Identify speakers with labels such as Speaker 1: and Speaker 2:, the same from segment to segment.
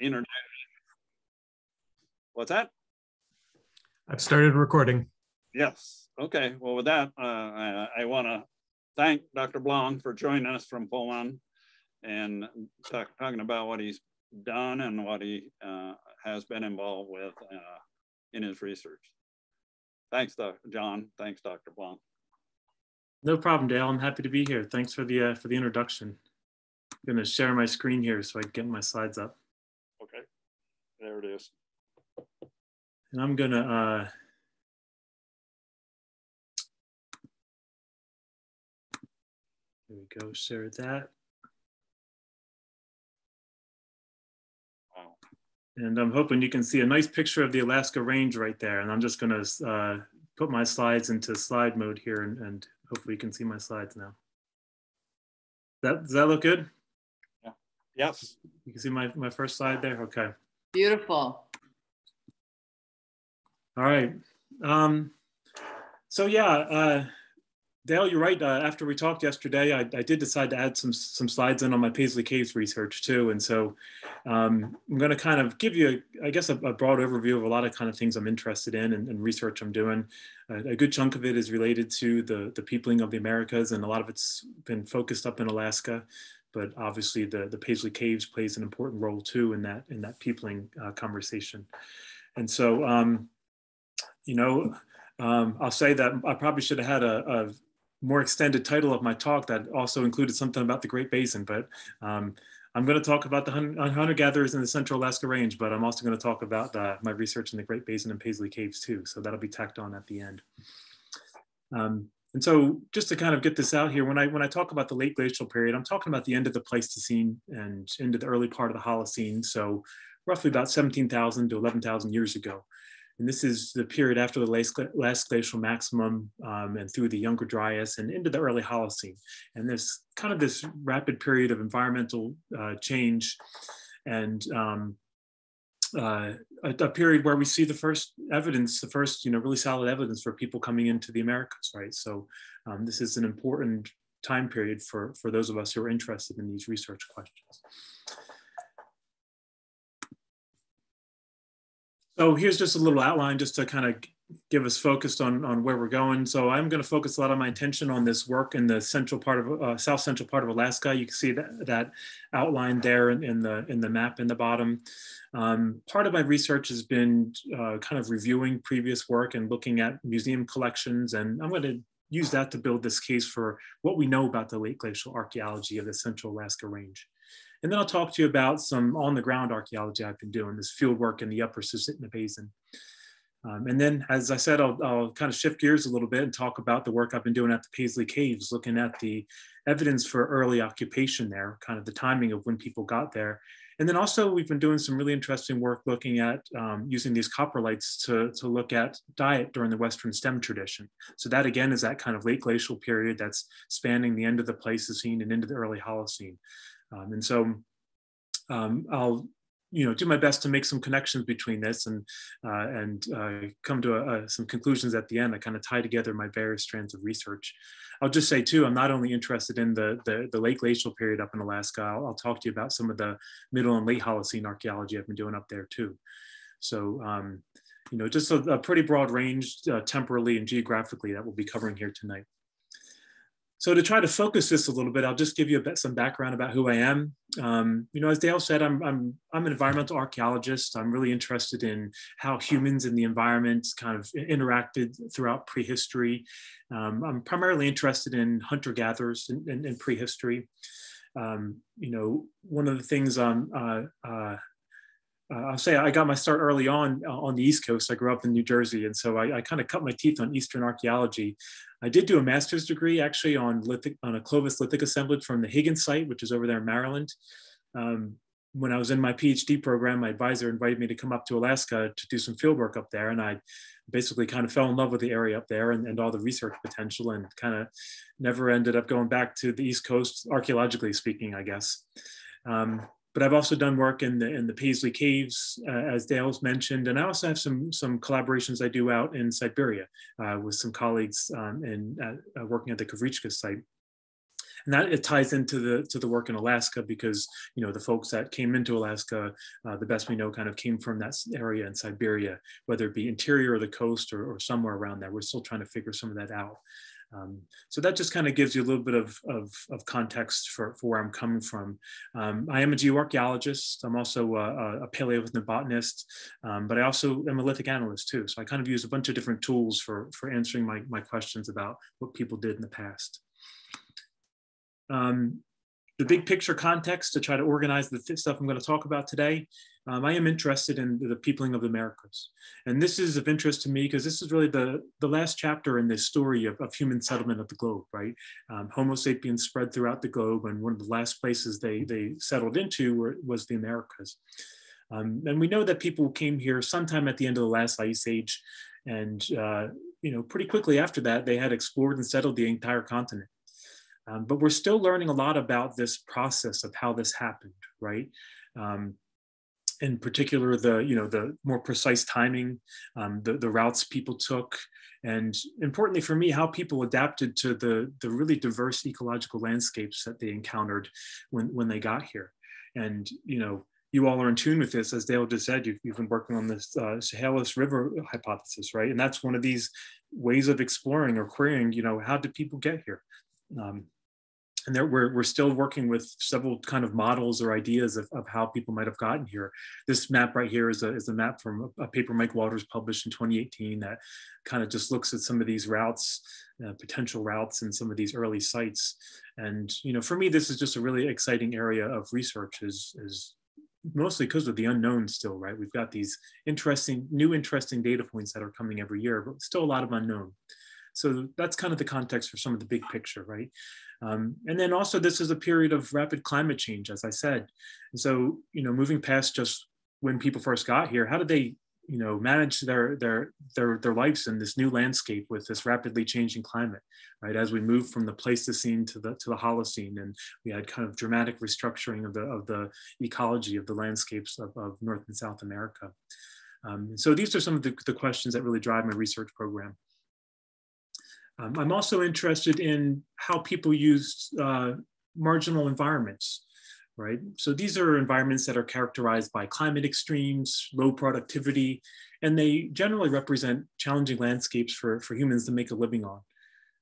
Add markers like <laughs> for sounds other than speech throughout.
Speaker 1: introduce. What's that?
Speaker 2: I've started recording.
Speaker 1: Yes. Okay. Well, with that, uh, I, I want to thank Dr. Blong for joining us from Pullman and talk, talking about what he's done and what he uh, has been involved with uh, in his research. Thanks, Dr. John. Thanks, Dr. Blong.
Speaker 3: No problem, Dale. I'm happy to be here. Thanks for the uh, for the introduction. I'm going to share my screen here so I can get my slides up.
Speaker 1: There it is.
Speaker 3: And I'm going to uh, There we go, share that. Wow. And I'm hoping you can see a nice picture of the Alaska Range right there. And I'm just gonna uh, put my slides into slide mode here and, and hopefully you can see my slides now. That, does that look good?
Speaker 1: Yeah. Yes.
Speaker 3: You can see my, my first slide there? Okay.
Speaker 4: Beautiful.
Speaker 3: All right. Um, so yeah, uh, Dale, you're right. Uh, after we talked yesterday, I, I, did decide to add some some slides in on my Paisley Caves research too, and so um, I'm going to kind of give you, I guess, a, a, broad overview of a lot of kind of things I'm interested in and, and research I'm doing. Uh, a good chunk of it is related to the the peopling of the Americas, and a lot of it's been focused up in Alaska. But obviously, the the Paisley Caves plays an important role too in that in that peopling uh, conversation. And so, um, you know, um, I'll say that I probably should have had a, a more extended title of my talk that also included something about the Great Basin, but um, I'm going to talk about the hunter-gatherers in the Central Alaska Range, but I'm also going to talk about uh, my research in the Great Basin and Paisley Caves too. So that'll be tacked on at the end. Um, and so just to kind of get this out here, when I, when I talk about the late glacial period, I'm talking about the end of the Pleistocene and into the early part of the Holocene. So roughly about 17,000 to 11,000 years ago. And this is the period after the last, glacial maximum um, and through the Younger Dryas and into the early Holocene. And this kind of this rapid period of environmental uh, change and um, uh, a, a, period where we see the first evidence, the first, you know, really solid evidence for people coming into the Americas, right? So um, this is an important time period for, for those of us who are interested in these research questions. So here's just a little outline just to kind of give us focused on, on where we're going. So I'm going to focus a lot of my attention on this work in the central part of uh, south central part of Alaska. You can see that, that outline there in, in the in the map in the bottom. Um, part of my research has been uh, kind of reviewing previous work and looking at museum collections, and I'm going to use that to build this case for what we know about the late glacial archaeology of the central Alaska range. And then I'll talk to you about some on the ground archaeology I've been doing, this field work in the upper Susitna Basin. Um, and then, as I said, I'll, I'll, kind of shift gears a little bit and talk about the work I've been doing at the Paisley Caves, looking at the evidence for early occupation there, kind of the timing of when people got there. And then also we've been doing some really interesting work looking at um, using these coprolites to, to look at diet during the Western stem tradition. So that again is that kind of late glacial period that's spanning the end of the Pleistocene and into the early Holocene. Um, and so um, I'll you know do my best to make some connections between this and uh, and uh, come to a, a, some conclusions at the end that kind of tie together my various strands of research. I'll just say too, I'm not only interested in the the, the late glacial period up in Alaska. I'll, I'll, talk to you about some of the middle and late Holocene archaeology I've been doing up there too. So um, you know, just a, a pretty broad range uh, temporally and geographically that we'll be covering here tonight. So to try to focus this a little bit, I'll just give you a bit some background about who I am. Um, you know, as Dale said, I'm, I'm, I'm an environmental archaeologist. I'm really interested in how humans and the environment kind of interacted throughout prehistory. Um, I'm primarily interested in hunter-gatherers in, in, in prehistory. Um, you know, one of the things um, uh, uh, uh, I'll say I got my start early on uh, on the East Coast. I grew up in New Jersey, and so I, I kind of cut my teeth on Eastern archaeology. I did do a master's degree actually on lithic, on a Clovis lithic assemblage from the Higgins site, which is over there in Maryland. Um, when I was in my PhD program, my advisor invited me to come up to Alaska to do some field work up there, and I basically kind of fell in love with the area up there and, and all the research potential, and kind of never ended up going back to the East Coast, archaeologically speaking, I guess. Um, but I've also done work in the in the Paisley Caves, uh, as Dale's mentioned, and I also have some some collaborations I do out in Siberia uh, with some colleagues um, and uh, working at the Kavrichka site. and that it ties into the to the work in Alaska because you know the folks that came into Alaska, uh, the best we know, kind of came from that area in Siberia, whether it be interior or the coast or, or somewhere around there. We're still trying to figure some of that out. Um, so that just kind of gives you a little bit of, of, of context for, for where I'm coming from. Um, I am a geoarchaeologist. I'm also a, a paleoethnobotanist, um, but I also am a lithic analyst too. So I kind of use a bunch of different tools for, for answering my, my questions about what people did in the past. Um, the big picture context to try to organize the stuff I'm going to talk about today, um, I am interested in the peopling of the Americas. And this is of interest to me because this is really the, the last chapter in this story of, of human settlement of the globe, right? Um, Homo sapiens spread throughout the globe and one of the last places they, they settled into were, was the Americas. Um, and we know that people came here sometime at the end of the last ice age. And, uh, you know, pretty quickly after that, they had explored and settled the entire continent. Um, but we're still learning a lot about this process of how this happened, right? Um, in particular, the you know the more precise timing, um, the the routes people took, and importantly for me, how people adapted to the the really diverse ecological landscapes that they encountered when when they got here. And you know, you all are in tune with this, as Dale just said. You've, you've been working on this uh, River hypothesis, right? And that's one of these ways of exploring or querying. You know, how did people get here? Um, and there, we're, we're still working with several kind of models or ideas of, of how people might have gotten here. This map right here is a, is a map from a, paper Mike Waters published in 2018 that kind of just looks at some of these routes, uh, potential routes and some of these early sites. And, you know, for me, this is just a really exciting area of research is, is mostly because of the unknown still, right? We've got these interesting, new interesting data points that are coming every year, but still a lot of unknown. So that's kind of the context for some of the big picture, right? Um, and then also this is a period of rapid climate change, as I said. And so, you know, moving past just when people first got here, how did they, you know, manage their their their their lives in this new landscape with this rapidly changing climate, right? As we move from the Pleistocene to the to the Holocene, and we had kind of dramatic restructuring of the of the ecology of the landscapes of, of North and South America. Um, so these are some of the, the questions that really drive my research program. Um, I'm also interested in how people use uh, marginal environments, right? So these are environments that are characterized by climate extremes, low productivity, and they generally represent challenging landscapes for, for humans to make a living on.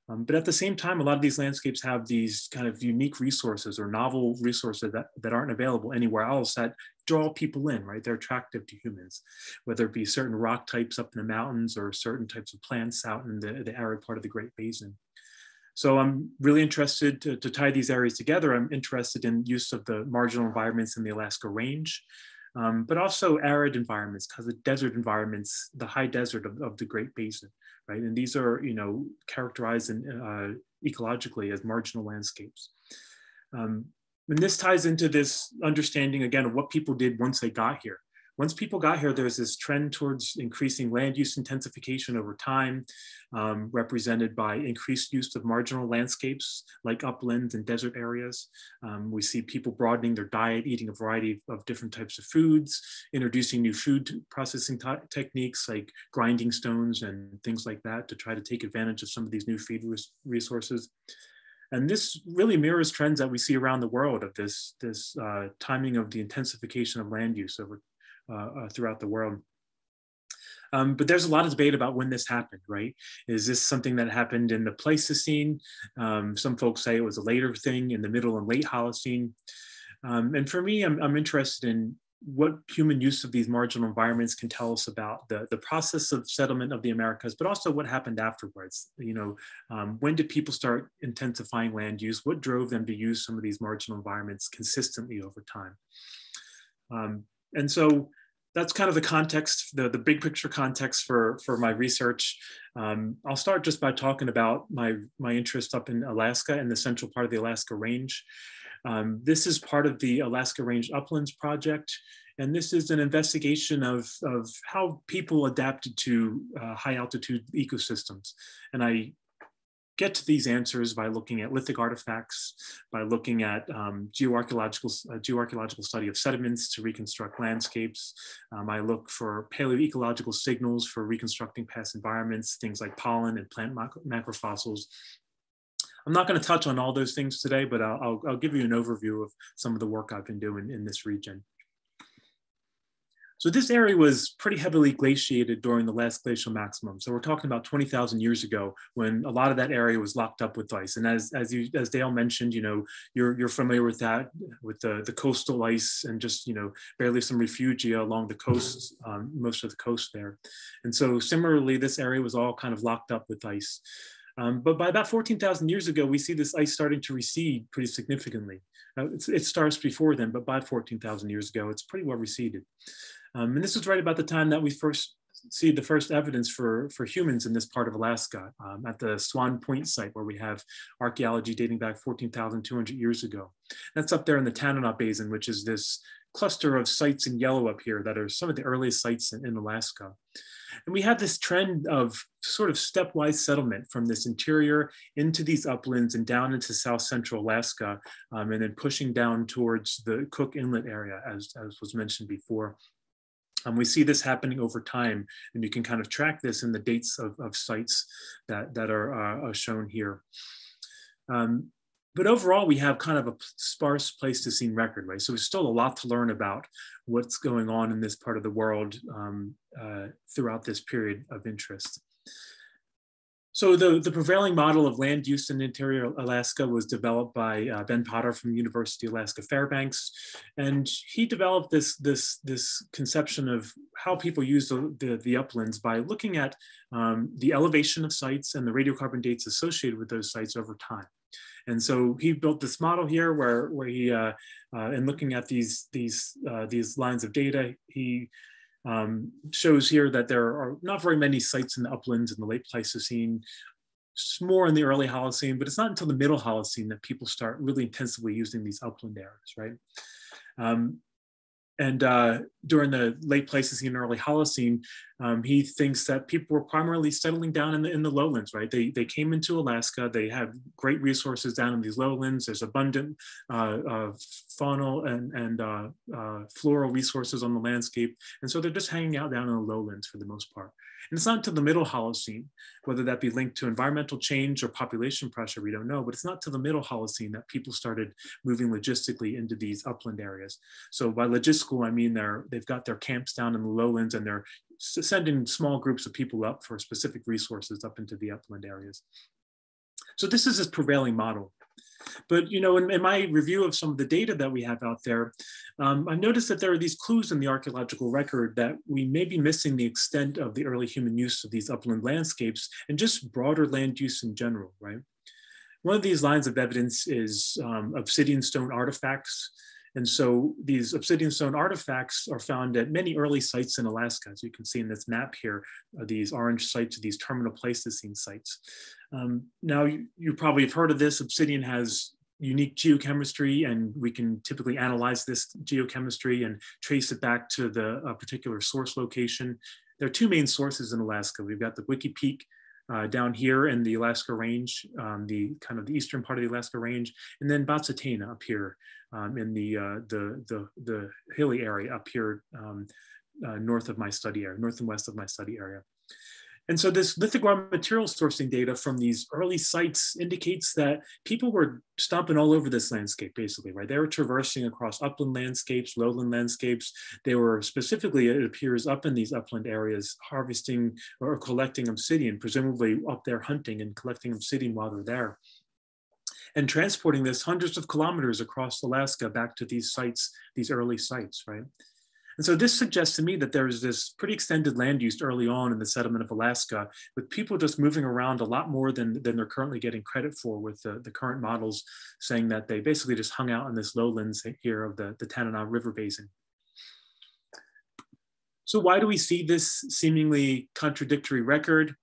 Speaker 3: Um, but at the same time, a lot of these landscapes have these kind of unique resources or novel resources that, that aren't available anywhere else that draw people in, right? They're attractive to humans, whether it be certain rock types up in the mountains or certain types of plants out in the, the arid part of the Great Basin. So I'm really interested to, to tie these areas together. I'm interested in use of the marginal environments in the Alaska Range, um, but also arid environments, because the desert environments, the high desert of, of the Great Basin right? And these are, you know, characterized in, uh, ecologically as marginal landscapes. Um, and this ties into this understanding again of what people did once they got here once people got here, there's this trend towards increasing land use intensification over time, um, represented by increased use of marginal landscapes like uplands and desert areas. Um, we see people broadening their diet, eating a variety of different types of foods, introducing new food processing techniques like grinding stones and things like that to try to take advantage of some of these new feed res resources. And this really mirrors trends that we see around the world of this, this uh, timing of the intensification of land use over throughout the world. Um, but there's a lot of debate about when this happened, right? Is this something that happened in the Pleistocene? Um, some folks say it was a later thing in the middle and late Holocene. Um, and for me, I'm, I'm, interested in what human use of these marginal environments can tell us about the, the process of settlement of the Americas, but also what happened afterwards. You know, um, when did people start intensifying land use? What drove them to use some of these marginal environments consistently over time? Um, and so that's kind of the context, the, the big picture context for, for my research. Um, I'll start just by talking about my, my interest up in Alaska and the central part of the Alaska Range. Um, this is part of the Alaska Range Uplands Project. And this is an investigation of, of how people adapted to uh, high altitude ecosystems. And I get to these answers by looking at lithic artifacts, by looking at um, geoarchaeological, uh, geoarchaeological study of sediments to reconstruct landscapes. Um, I look for paleoecological signals for reconstructing past environments, things like pollen and plant macrofossils. I'm not going to touch on all those things today, but I'll, I'll, I'll give you an overview of some of the work I've been doing in this region. So this area was pretty heavily glaciated during the last glacial maximum. So we're talking about 20,000 years ago when a lot of that area was locked up with ice. And as, as, you, as Dale mentioned, you know, you're, you're familiar with that, with the, the coastal ice and just, you know, barely some refugia along the coast, um, most of the coast there. And so similarly, this area was all kind of locked up with ice. Um, but by about 14,000 years ago, we see this ice starting to recede pretty significantly. Uh, it starts before then, but by 14,000 years ago, it's pretty well receded. Um, and this was right about the time that we first see the first evidence for, for humans in this part of Alaska um, at the Swan Point site where we have archaeology dating back 14,200 years ago. That's up there in the Tanana Basin, which is this cluster of sites in yellow up here that are some of the earliest sites in, in Alaska. And we have this trend of sort of stepwise settlement from this interior into these uplands and down into south central Alaska, um, and then pushing down towards the Cook Inlet area, as, as was mentioned before. Um, we see this happening over time, and you can kind of track this in the dates of, of sites that, that are uh, shown here. Um, but overall, we have kind of a sparse Pleistocene record, right? So there's still a lot to learn about what's going on in this part of the world um, uh, throughout this period of interest. So the, the prevailing model of land use in interior Alaska was developed by uh, Ben Potter from University of Alaska Fairbanks. And he developed this, this, this conception of how people use the, the, the uplands by looking at um, the elevation of sites and the radiocarbon dates associated with those sites over time. And so he built this model here where, where he, uh, uh, in looking at these, these, uh, these lines of data, he um, shows here that there are not very many sites in the uplands in the late Pleistocene, it's more in the early Holocene, but it's not until the middle Holocene that people start really intensively using these upland areas, right? Um, and uh, during the late Pleistocene and early Holocene, um, he thinks that people were primarily settling down in the, in the lowlands, right? They, they came into Alaska, they have great resources down in these lowlands. There's abundant uh, uh, faunal and, and uh, uh, floral resources on the landscape. And so they're just hanging out down in the lowlands for the most part. And it's not until the middle Holocene, whether that be linked to environmental change or population pressure, we don't know, but it's not to the middle Holocene that people started moving logistically into these upland areas. So by logistical, I mean they're, they've got their camps down in the lowlands and they're sending small groups of people up for specific resources up into the upland areas. So this is a prevailing model. But you know, in, in, my review of some of the data that we have out there, um, I've noticed that there are these clues in the archaeological record that we may be missing the extent of the early human use of these upland landscapes and just broader land use in general, right? One of these lines of evidence is um, obsidian stone artifacts. And so these obsidian stone artifacts are found at many early sites in Alaska. As you can see in this map here, these orange sites, these terminal Pleistocene sites. Um, now, you, you probably have heard of this. Obsidian has unique geochemistry and we can typically analyze this geochemistry and trace it back to the particular source location. There are two main sources in Alaska. We've got the Wiki Peak uh, down here in the Alaska Range, um, the kind of the eastern part of the Alaska Range, and then Batza Tena up here um, in the, uh, the, the, the hilly area up here um, uh, north of my study area, north and west of my study area. And so this lithic raw material sourcing data from these early sites indicates that people were stomping all over this landscape, basically, right? They were traversing across upland landscapes, lowland landscapes. They were specifically, it appears, up in these upland areas, harvesting or collecting obsidian, presumably up there hunting and collecting obsidian while they're there. And transporting this hundreds of kilometers across Alaska back to these sites, these early sites, right? And so this suggests to me that there's this pretty extended land use early on in the settlement of Alaska, with people just moving around a lot more than, than they're currently getting credit for with the, the current models saying that they basically just hung out in this lowlands here of the, the Tanana River Basin. So why do we see this seemingly contradictory record?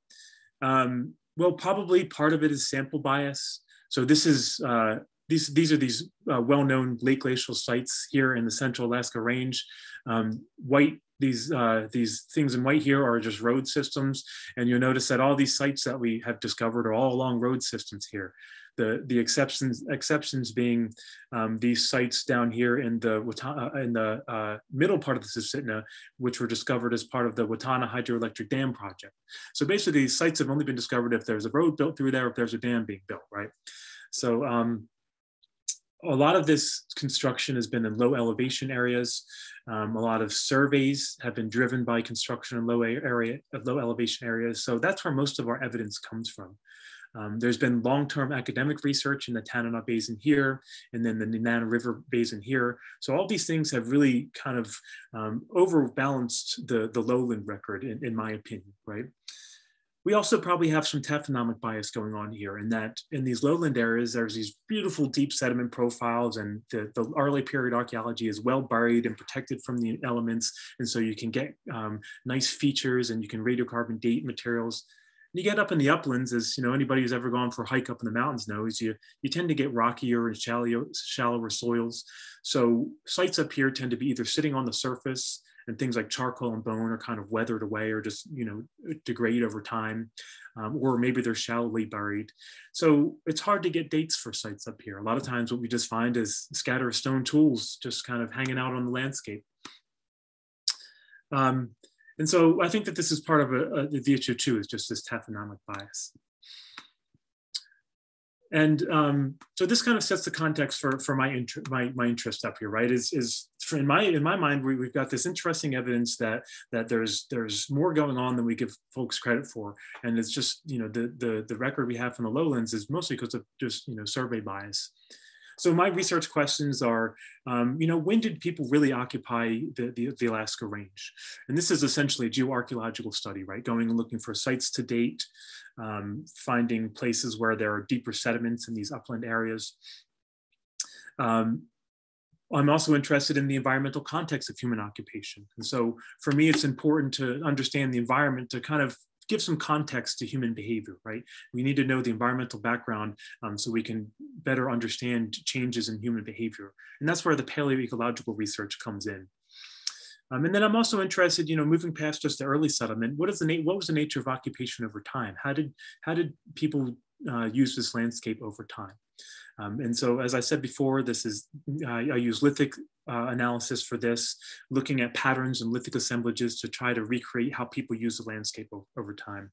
Speaker 3: Um, well, probably part of it is sample bias. So this is uh, these, these are these uh, well-known late glacial sites here in the central Alaska range. Um, white, these, uh, these things in white here are just road systems. And you'll notice that all these sites that we have discovered are all along road systems here. The, the exceptions exceptions being um, these sites down here in the uh, in the uh, middle part of the Susitna, which were discovered as part of the Watana hydroelectric dam project. So basically, these sites have only been discovered if there's a road built through there, if there's a dam being built, right? So um, a lot of this construction has been in low elevation areas. Um, a lot of surveys have been driven by construction in low area, low elevation areas. So that's where most of our evidence comes from. Um, there's been long-term academic research in the Tanana Basin here, and then the Nenana River Basin here. So all these things have really kind of um, overbalanced the, the lowland record, in, in my opinion, right? We also probably have some taphonomic bias going on here in that in these lowland areas, there's these beautiful deep sediment profiles and the, the early period archaeology is well buried and protected from the elements. And so you can get um, nice features and you can radiocarbon date materials you get up in the uplands, as you know, anybody who's ever gone for a hike up in the mountains knows, you you tend to get rockier and shallow, shallower soils. So sites up here tend to be either sitting on the surface and things like charcoal and bone are kind of weathered away or just you know degrade over time, um, or maybe they're shallowly buried. So it's hard to get dates for sites up here. A lot of times, what we just find is scatter of stone tools just kind of hanging out on the landscape. Um, and so I think that this is part of a, a, the issue too, is just this taphonomic bias. And um, so this kind of sets the context for, for my, inter my, my interest up here, right? Is, is for in my in my mind, we, have got this interesting evidence that that there's there's more going on than we give folks credit for, and it's just you know the the the record we have from the lowlands is mostly because of just you know survey bias. So my research questions are, um, you know, when did people really occupy the, the, the, Alaska Range? And this is essentially a geoarchaeological study, right? Going and looking for sites to date, um, finding places where there are deeper sediments in these upland areas. Um, I'm also interested in the environmental context of human occupation. And so for me, it's important to understand the environment to kind of give some context to human behavior, right? We need to know the environmental background um, so we can better understand changes in human behavior. And that's where the paleoecological research comes in. Um, and then I'm also interested, you know, moving past just the early settlement, what is the what was the nature of occupation over time? How did how did people uh, use this landscape over time? Um, and so, as I said before, this is uh, I use lithic uh, analysis for this, looking at patterns and lithic assemblages to try to recreate how people use the landscape over time.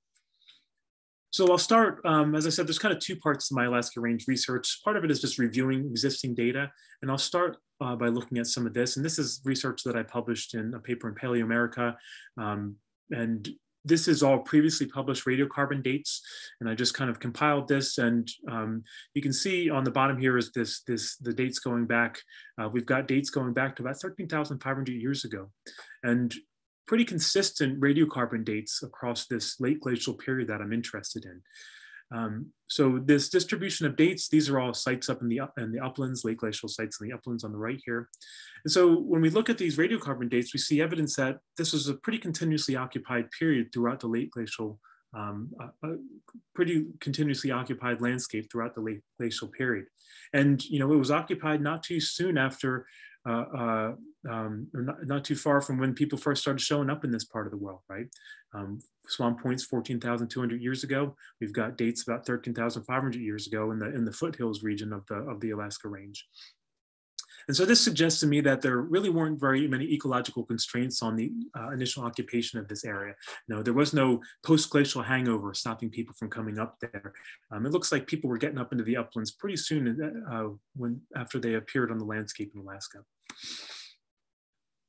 Speaker 3: So I'll start, um, as I said, there's kind of two parts to my Alaska Range research. Part of it is just reviewing existing data, and I'll start uh, by looking at some of this. And this is research that I published in a paper in Paleoamerica. Um, and this is all previously published radiocarbon dates, and I just kind of compiled this. And um, you can see on the bottom here is this, this the dates going back. Uh, we've got dates going back to about 13,500 years ago, and pretty consistent radiocarbon dates across this late glacial period that I'm interested in. Um, so this distribution of dates, these are all sites up in the, in the uplands, late glacial sites in the uplands on the right here. And so when we look at these radiocarbon dates, we see evidence that this was a pretty continuously occupied period throughout the late glacial, um, a, a pretty continuously occupied landscape throughout the late glacial period. And, you know, it was occupied not too soon after uh, uh, um, not, not, too far from when people first started showing up in this part of the world, right? Um, Swan Point's 14,200 years ago. We've got dates about 13,500 years ago in the in the foothills region of the of the Alaska Range. And so this suggests to me that there really weren't very many ecological constraints on the uh, initial occupation of this area. No, there was no post-glacial hangover stopping people from coming up there. Um, it looks like people were getting up into the uplands pretty soon uh, when after they appeared on the landscape in Alaska.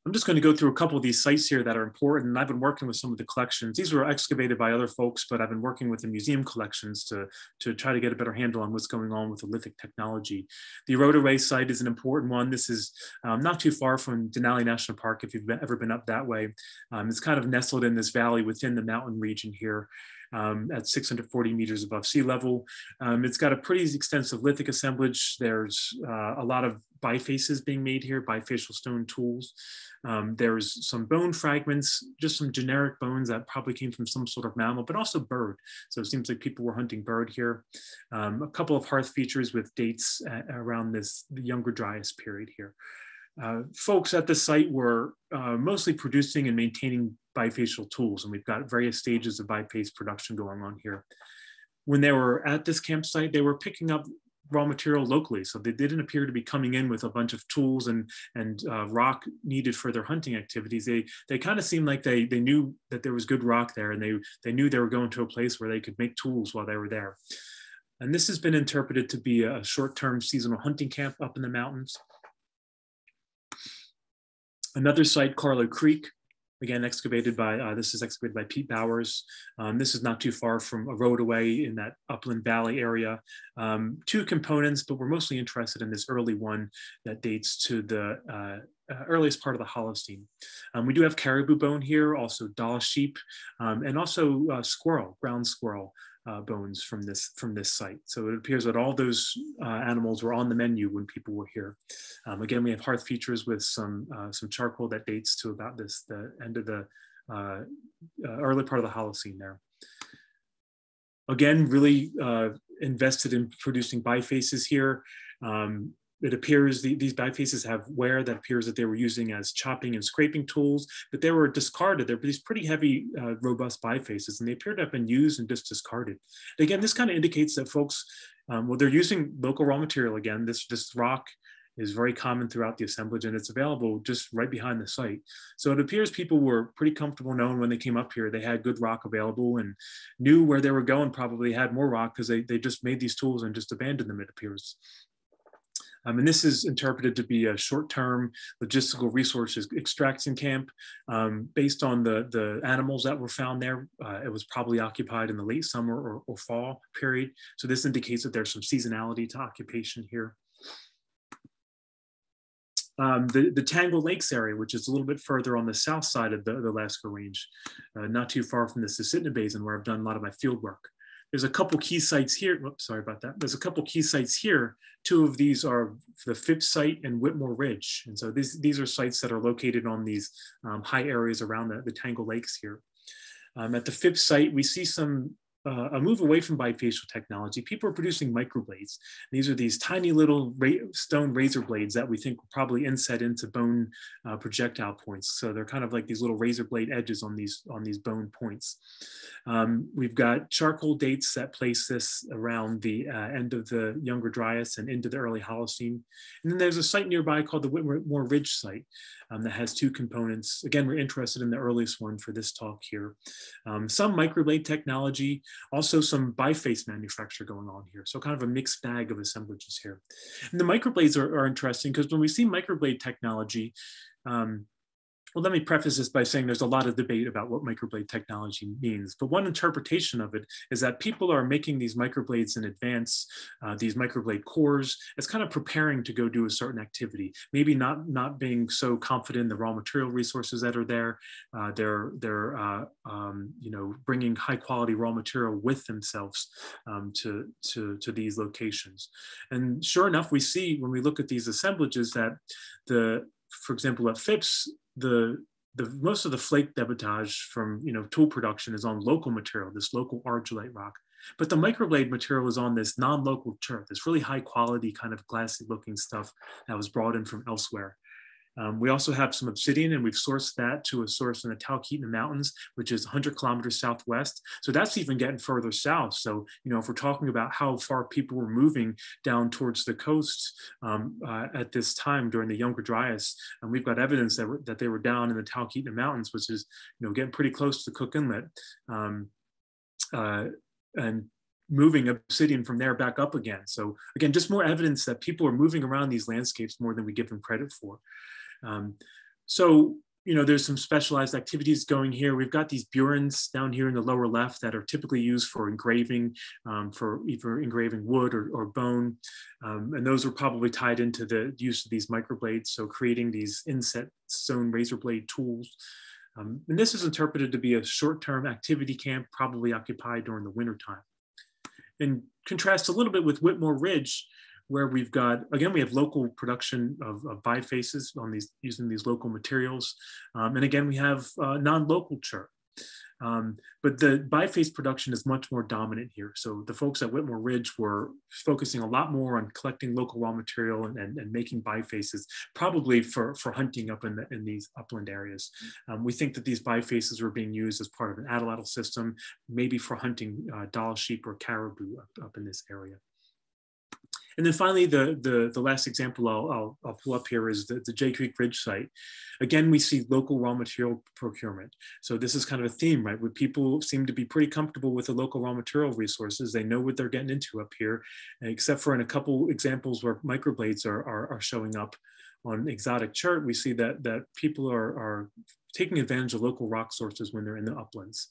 Speaker 3: I'm just going to go through a couple of these sites here that are important. I've been working with some of the collections. These were excavated by other folks, but I've been working with the museum collections to, to try to get a better handle on what's going on with the lithic technology. The Rotorua site is an important one. This is um, not too far from Denali National Park if you've been, ever been up that way. Um, it's kind of nestled in this valley within the mountain region here um, at 640 meters above sea level. Um, it's got a pretty extensive lithic assemblage. There's uh, a lot of bifaces being made here, bifacial stone tools. Um, there's some bone fragments, just some generic bones that probably came from some sort of mammal, but also bird. So it seems like people were hunting bird here. Um, a couple of hearth features with dates at, around this Younger Dryas period here. Uh, folks at the site were uh, mostly producing and maintaining bifacial tools, and we've got various stages of biface production going on here. When they were at this campsite, they were picking up raw material locally, so they didn't appear to be coming in with a bunch of tools and and uh, rock needed for their hunting activities. They they kind of seemed like they they knew that there was good rock there, and they they knew they were going to a place where they could make tools while they were there. And this has been interpreted to be a short-term seasonal hunting camp up in the mountains. Another site, Carlo Creek, again excavated by, uh, this is excavated by Pete Bowers. Um, this is not too far from a road away in that upland valley area. Um, two components, but we're mostly interested in this early one that dates to the uh, uh, earliest part of the Holocene. Um, we do have caribou bone here, also Dall sheep, um, and also uh, squirrel, ground squirrel uh, bones from this from this site. So it appears that all those uh, animals were on the menu when people were here. Um, again, we have hearth features with some uh, some charcoal that dates to about this the end of the uh, early part of the Holocene there. Again, really invested in producing bifaces here. Um, it appears the, these bifaces have wear that appears that they were using as chopping and scraping tools, but they were discarded. They're these pretty heavy, uh, robust bifaces, and they appear to have been used and just discarded. Again, this kind of indicates that folks, um, well, they're using local raw material again. This, this rock is very common throughout the assemblage and it's available just right behind the site. So it appears people were pretty comfortable knowing when they came up here, they had good rock available and knew where they were going, probably had more rock because they, they just made these tools and just abandoned them, it appears. Um, and this is interpreted to be a short-term logistical resources extraction camp um, based on the, the animals that were found there. Uh, it was probably occupied in the late summer or, or fall period. So this indicates that there's some seasonality to occupation here. Um, the, the Tangle Lakes area, which is a little bit further on the south side of the, the Alaska Range, uh, not too far from the Susitna Basin where I've done a lot of my field work. There's a couple key sites here. Whoops, sorry about that. There's a couple key sites here. Two of these are the Phipps site and Whitmore Ridge. And so these, these are sites that are located on these um, high areas around the, the Tangle Lakes here. Um, at the Phipps site, we see some uh, a move away from bifacial technology, people are producing microblades. These are these tiny little ra stone razor blades that we think will probably inset into bone uh, projectile points. So they're kind of like these little razor blade edges on these on these bone points. Um, we've got charcoal dates that place this around the uh, end of the Younger Dryas and into the early Holocene. And then there's a site nearby called the Whitmore Ridge site um, that has two components. Again, we're interested in the earliest one for this talk here. Um, some microblade technology, also some biface manufacture going on here. So kind of a mixed bag of assemblages here. And the microblades are, are interesting because when we see microblade technology, um, well, let me preface this by saying there's a lot of debate about what microblade technology means, but one interpretation of it is that people are making these microblades in advance, uh, these microblade cores, as kind of preparing to go do a certain activity. Maybe not not being so confident in the raw material resources that are there. Uh, they're they're uh, um, you know bringing high quality raw material with themselves um, to to to these locations. And sure enough, we see when we look at these assemblages that the for example, at Phipps, the the most of the flake debitage from you know tool production is on local material, this local argillite rock. But the microblade material is on this non-local chert, this really high quality kind of glassy looking stuff that was brought in from elsewhere. Um, we also have some obsidian and we've sourced that to a source in the Talkeetna Mountains, which is 100 kilometers southwest. So that's even getting further south. So, you know, if we're talking about how far people were moving down towards the coast um, uh, at this time during the Younger Dryas, and we've got evidence that, that they were down in the Talkeetna Mountains, which is, you know, getting pretty close to the Cook Inlet. Um, uh, and moving obsidian from there back up again. So again, just more evidence that people are moving around these landscapes more than we give them credit for. Um, so, you know, there's some specialized activities going here. We've got these burins down here in the lower left that are typically used for engraving, um, for either engraving wood or, or bone. Um, and those are probably tied into the use of these microblades. So creating these inset stone razor blade tools. Um, and this is interpreted to be a short-term activity camp, probably occupied during the wintertime. In contrast a little bit with Whitmore Ridge, where we've got, again, we have local production of, of bifaces on these, using these local materials. Um, and again, we have uh, non-local chert. Um, but the biface production is much more dominant here. So the folks at Whitmore Ridge were focusing a lot more on collecting local raw material and, and, and making bifaces, probably for, for hunting up in, the, in these upland areas. Um, we think that these bifaces were being used as part of an atlatl system, maybe for hunting uh, Dall sheep or caribou up, up in this area. And then finally, the, the, the last example I'll, I'll, I'll, pull up here is the, the Jay Creek Ridge site. Again, we see local raw material procurement. So this is kind of a theme, right? Where people seem to be pretty comfortable with the local raw material resources. They know what they're getting into up here, except for in a couple examples where microblades are, are, are showing up on exotic chert, we see that, that people are, are taking advantage of local rock sources when they're in the uplands.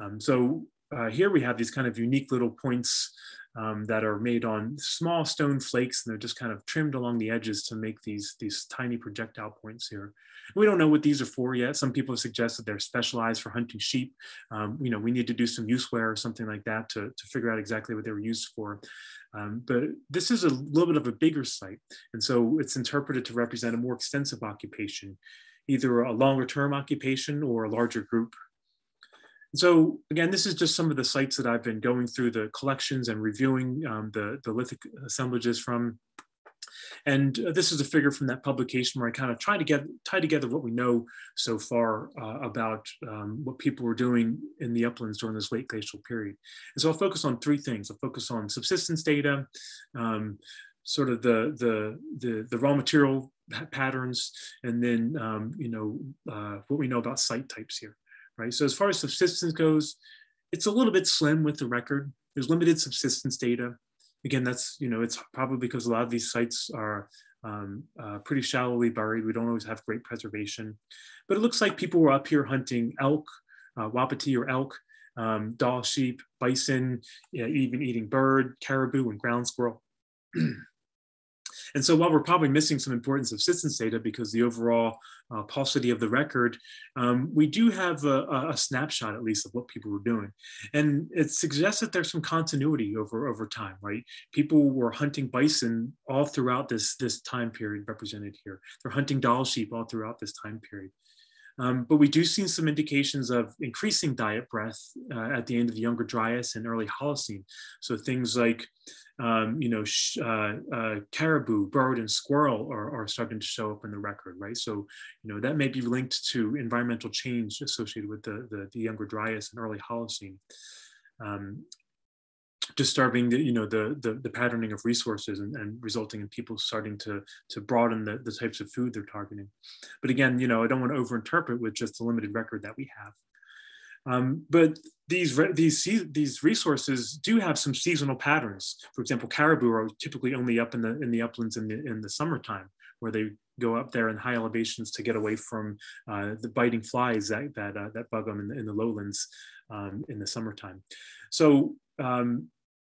Speaker 3: Um, so uh, here we have these kind of unique little points um, that are made on small stone flakes and they're just kind of trimmed along the edges to make these, these tiny projectile points here. We don't know what these are for yet. Some people have suggested they're specialized for hunting sheep. Um, you know, we need to do some use wear or something like that to, to figure out exactly what they were used for. Um, but this is a little bit of a bigger site. And so it's interpreted to represent a more extensive occupation, either a longer term occupation or a larger group so again, this is just some of the sites that I've been going through the collections and reviewing um, the, the lithic assemblages from. And uh, this is a figure from that publication where I kind of try to get tie together what we know so far uh, about um, what people were doing in the uplands during this late glacial period. And so I'll focus on three things. I'll focus on subsistence data, um, sort of the, the, the, the, raw material patterns, and then, um, you know, uh, what we know about site types here right? So as far as subsistence goes, it's a little bit slim with the record. There's limited subsistence data. Again, that's, you know, it's probably because a lot of these sites are um, uh, pretty shallowly buried. We don't always have great preservation. But it looks like people were up here hunting elk, uh, wapiti or elk, um, Dall sheep, bison, even eating bird, caribou, and ground squirrel. <clears throat> And so while we're probably missing some important subsistence data because the overall uh, paucity of the record, um, we do have a, a, snapshot at least of what people were doing. And it suggests that there's some continuity over, over time, right? People were hunting bison all throughout this, this time period represented here. They're hunting Dall sheep all throughout this time period. Um, but we do see some indications of increasing diet breadth uh, at the end of the Younger Dryas and early Holocene. So things like um, you know, uh, uh, caribou, bird, and squirrel are, are starting to show up in the record, right? So, you know, that may be linked to environmental change associated with the, the, the younger Dryas and early Holocene. Um, disturbing the you know the, the, the patterning of resources and, and resulting in people starting to to broaden the, the types of food they're targeting but again you know i don't want to overinterpret with just the limited record that we have um, but these, these, these resources do have some seasonal patterns. For example, caribou are typically only up in the, in the uplands in the, in the summertime, where they go up there in high elevations to get away from uh, the biting flies that, that, uh, that bug them in the, in the lowlands um, in the summertime. So um,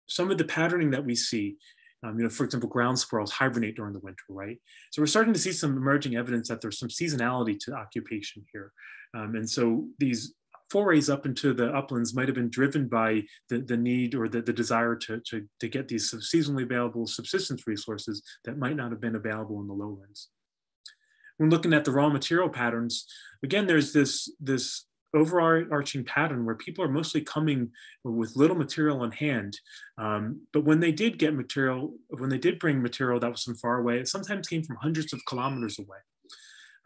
Speaker 3: some of the patterning that we see um, you know, for example, ground squirrels hibernate during the winter, right? So we're starting to see some emerging evidence that there's some seasonality to occupation here. Um, and so these forays up into the uplands might have been driven by the, the need or the, the desire to, to, to get these seasonally available subsistence resources that might not have been available in the lowlands. When looking at the raw material patterns, again, there's this, this overarching pattern where people are mostly coming with little material on hand. Um, but when they did get material, when they did bring material that was from far away, it sometimes came from hundreds of kilometers away.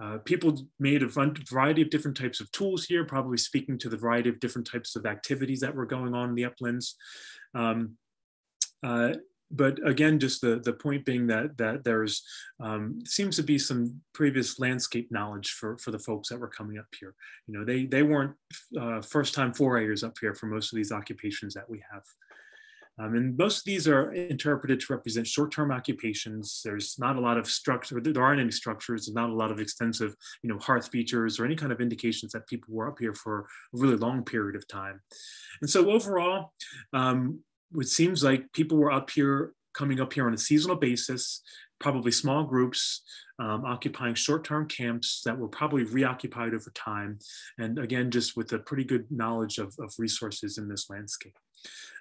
Speaker 3: Uh, people made a variety of different types of tools here, probably speaking to the variety of different types of activities that were going on in the uplands. Um, uh, but again, just the, the point being that, that there's um, seems to be some previous landscape knowledge for, for the folks that were coming up here. You know, they, they weren't uh, first time forayers up here for most of these occupations that we have. Um, and most of these are interpreted to represent short-term occupations. There's not a lot of structure, there aren't any structures, there's not a lot of extensive, you know, hearth features or any kind of indications that people were up here for a really long period of time. And so overall, um, it seems like people were up here, coming up here on a seasonal basis, probably small groups, um, occupying short-term camps that were probably reoccupied over time. And again, just with a pretty good knowledge of, of resources in this landscape.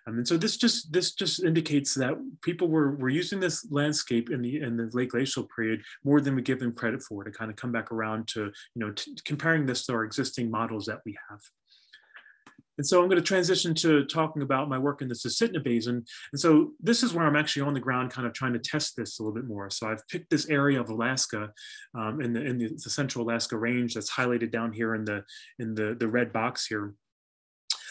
Speaker 3: Um, and so this just this just indicates that people were, were using this landscape in the in the late glacial period more than we give them credit for to kind of come back around to you know comparing this to our existing models that we have. And so I'm going to transition to talking about my work in the Susitna Basin. And so this is where I'm actually on the ground kind of trying to test this a little bit more. So I've picked this area of Alaska um, in, the, in the, the, Central Alaska Range that's highlighted down here in the, in the, the red box here.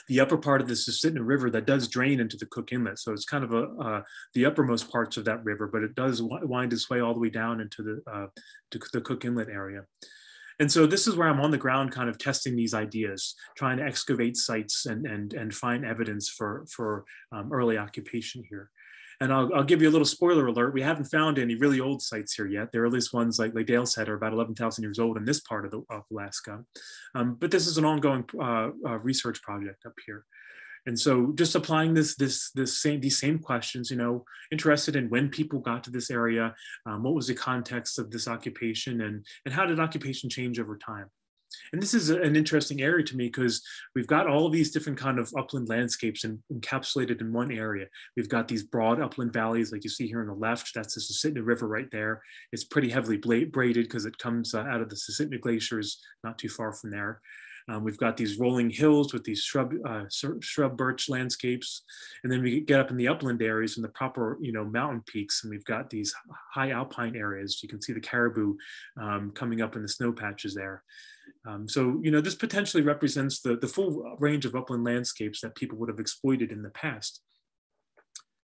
Speaker 3: the upper part of the Susitna River that does drain into the Cook Inlet. So it's kind of a, uh, the uppermost parts of that river, but it does wind its way all the way down into the, uh, the Cook Inlet area. And so this is where I'm on the ground kind of testing these ideas, trying to excavate sites and, and, and find evidence for, for um, early occupation here. And I'll, I'll, give you a little spoiler alert. We haven't found any really old sites here yet. The earliest ones, like, like Dale said, are about 11,000 years old in this part of, the, of Alaska. Um, but this is an ongoing uh, uh, research project up here. And so just applying this, this, this same, these same questions, you know, interested in when people got to this area, um, what was the context of this occupation and, and how did occupation change over time? And this is an interesting area to me because we've got all these different kind of upland landscapes in, encapsulated in one area. We've got these broad upland valleys like you see here on the left, that's the Susitna River right there. It's pretty heavily braided because it comes uh, out of the Susitna glaciers not too far from there. Um, we've got these rolling hills with these shrub, uh, shrub birch landscapes. And then we get up in the upland areas and the proper, you know, mountain peaks. And we've got these high alpine areas. You can see the caribou um, coming up in the snow patches there. Um, so, you know, this potentially represents the, the full range of upland landscapes that people would have exploited in the past.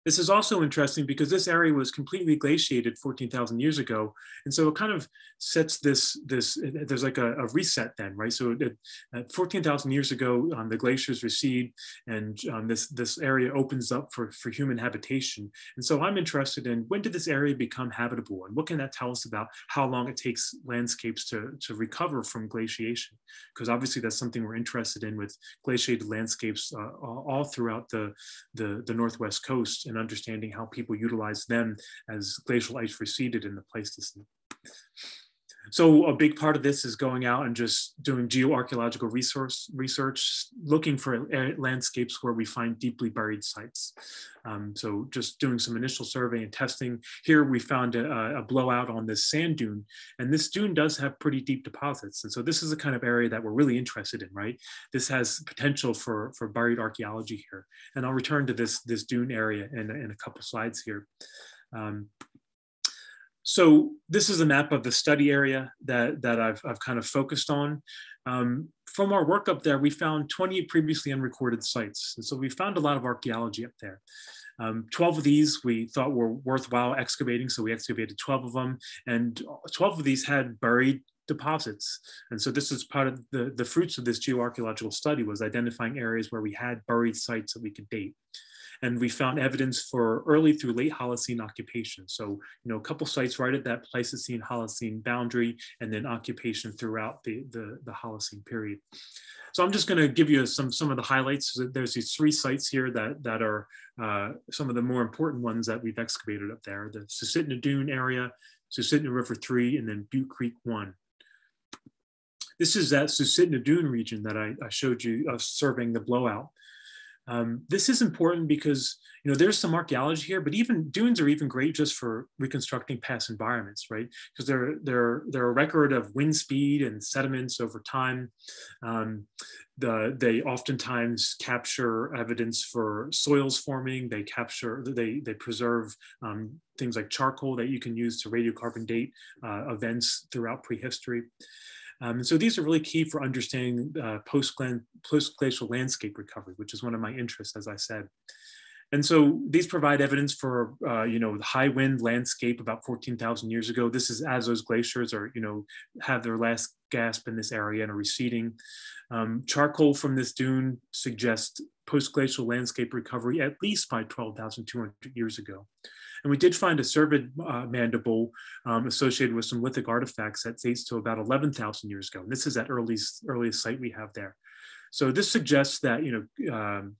Speaker 3: This is also interesting because this area was completely glaciated 14,000 years ago. And so it kind of sets this, this there's like a, a reset then, right? So it, 14,000 years ago, um, the glaciers recede and um, this, this area opens up for, for human habitation. And so I'm interested in when did this area become habitable and what can that tell us about how long it takes landscapes to, to recover from glaciation? Because obviously that's something we're interested in with glaciated landscapes uh, all throughout the, the, the Northwest coast and understanding how people utilize them as glacial ice receded in the Pleistocene. So a big part of this is going out and just doing geoarchaeological resource research, looking for landscapes where we find deeply buried sites. Um, so just doing some initial survey and testing. Here we found a, a, blowout on this sand dune, and this dune does have pretty deep deposits. And so this is the kind of area that we're really interested in, right? This has potential for, for buried archaeology here. And I'll return to this, this dune area in, in a couple slides here. Um, so this is a map of the study area that, that I've, I've kind of focused on. Um, from our work up there, we found 20 previously unrecorded sites. And so we found a lot of archaeology up there. Um, 12 of these we thought were worthwhile excavating, so we excavated 12 of them, and 12 of these had buried deposits. And so this is part of the, the fruits of this geoarchaeological study was identifying areas where we had buried sites that we could date and we found evidence for early through late Holocene occupation. So, you know, a couple sites right at that Pleistocene Holocene boundary, and then occupation throughout the, the, the Holocene period. So I'm just going to give you some, some of the highlights. There's these three sites here that, that are uh, some of the more important ones that we've excavated up there. The Susitna Dune area, Susitna River 3, and then Butte Creek 1. This is that Susitna Dune region that I, I showed you uh, surveying the blowout. Um, this is important because you know there's some archaeology here, but even dunes are even great just for reconstructing past environments, right? Because they're they're they're a record of wind speed and sediments over time. Um, the, they oftentimes capture evidence for soils forming. They capture they they preserve um, things like charcoal that you can use to radiocarbon date uh, events throughout prehistory. Um, and so these are really key for understanding uh, post-glacial landscape recovery, which is one of my interests, as I said. And so these provide evidence for, uh, you know, the high wind landscape about 14,000 years ago. This is as those glaciers are, you know, have their last gasp in this area and are receding. Um, charcoal from this dune suggests post-glacial landscape recovery at least by 12,200 years ago. And we did find a cervid uh, mandible um, associated with some lithic artifacts that dates to about 11,000 years ago. And this is that earliest, earliest site we have there. So this suggests that, you know, um,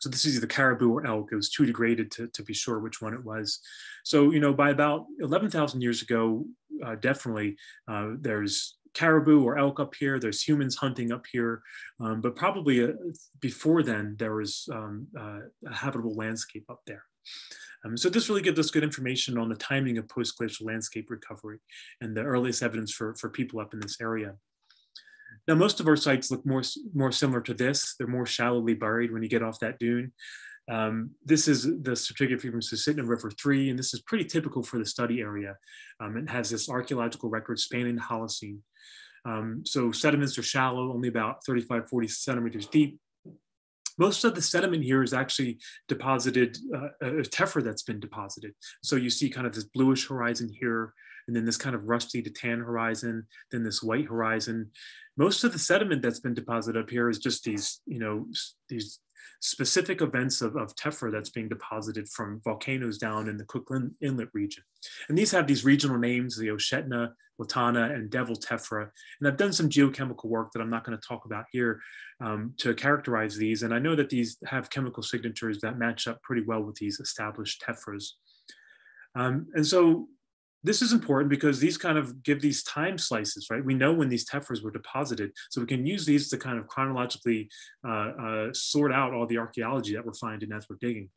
Speaker 3: so this is either caribou or elk. It was too degraded to, to be sure which one it was. So, you know, by about 11,000 years ago, uh, definitely uh, there's caribou or elk up here. There's humans hunting up here. Um, but probably uh, before then, there was um, uh, a habitable landscape up there. Um, so this really gives us good information on the timing of post-glacial landscape recovery and the earliest evidence for, for people up in this area. Now, most of our sites look more, more similar to this. They're more shallowly buried when you get off that dune. Um, this is the stratigraphy from Susitna River 3, and this is pretty typical for the study area. Um, it has this archaeological record spanning the Holocene. Um, so sediments are shallow, only about 35, 40 centimeters deep. Most of the sediment here is actually deposited, uh, a tephra that's been deposited. So you see kind of this bluish horizon here, and then this kind of rusty to tan horizon, then this white horizon. Most of the sediment that's been deposited up here is just these, you know, these specific events of, of tephra that's being deposited from volcanoes down in the Cook Inlet region. And these have these regional names, the Oshetna, Watana, and Devil tephra. And I've done some geochemical work that I'm not going to talk about here um, to characterize these. And I know that these have chemical signatures that match up pretty well with these established tephras. Um, and so this is important because these kind of give these time slices, right? We know when these tephras were deposited, so we can use these to kind of chronologically uh, uh, sort out all the archaeology that we're finding as we're digging.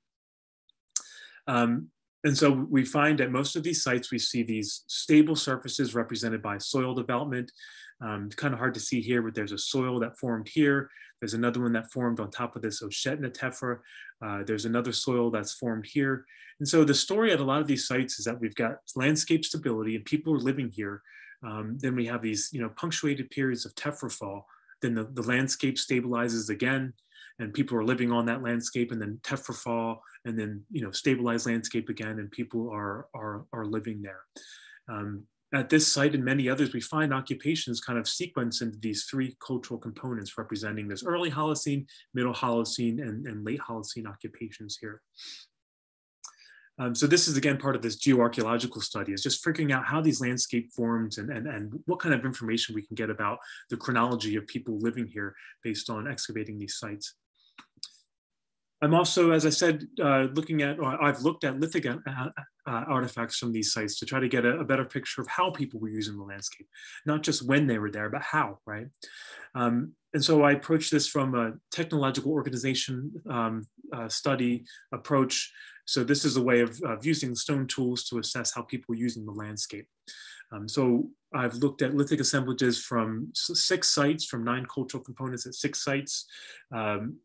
Speaker 3: Um, and so we find at most of these sites, we see these stable surfaces represented by soil development. Um, kind of hard to see here, but there's a soil that formed here. There's another one that formed on top of this Oshetna tephra. Uh, there's another soil that's formed here. And so the story at a lot of these sites is that we've got landscape stability and people are living here. Um, then we have these, you know, punctuated periods of tephra fall. Then the, the landscape stabilizes again and people are living on that landscape and then tephra fall and then, you know, stabilize landscape again and people are, are, are living there. Um, at this site and many others, we find occupations kind of sequence into these three cultural components representing this early Holocene, middle Holocene, and, and late Holocene occupations here. Um, so this is again part of this geoarchaeological study is just figuring out how these landscape forms and, and, and what kind of information we can get about the chronology of people living here based on excavating these sites. I'm also, as I said, uh, looking at, I've looked at lithic uh, uh, artifacts from these sites to try to get a, a, better picture of how people were using the landscape, not just when they were there, but how, right? Um, and so I approached this from a technological organization um, uh, study approach. So this is a way of, of, using stone tools to assess how people are using the landscape. Um, so I've looked at lithic assemblages from six sites, from nine cultural components at six sites. Um,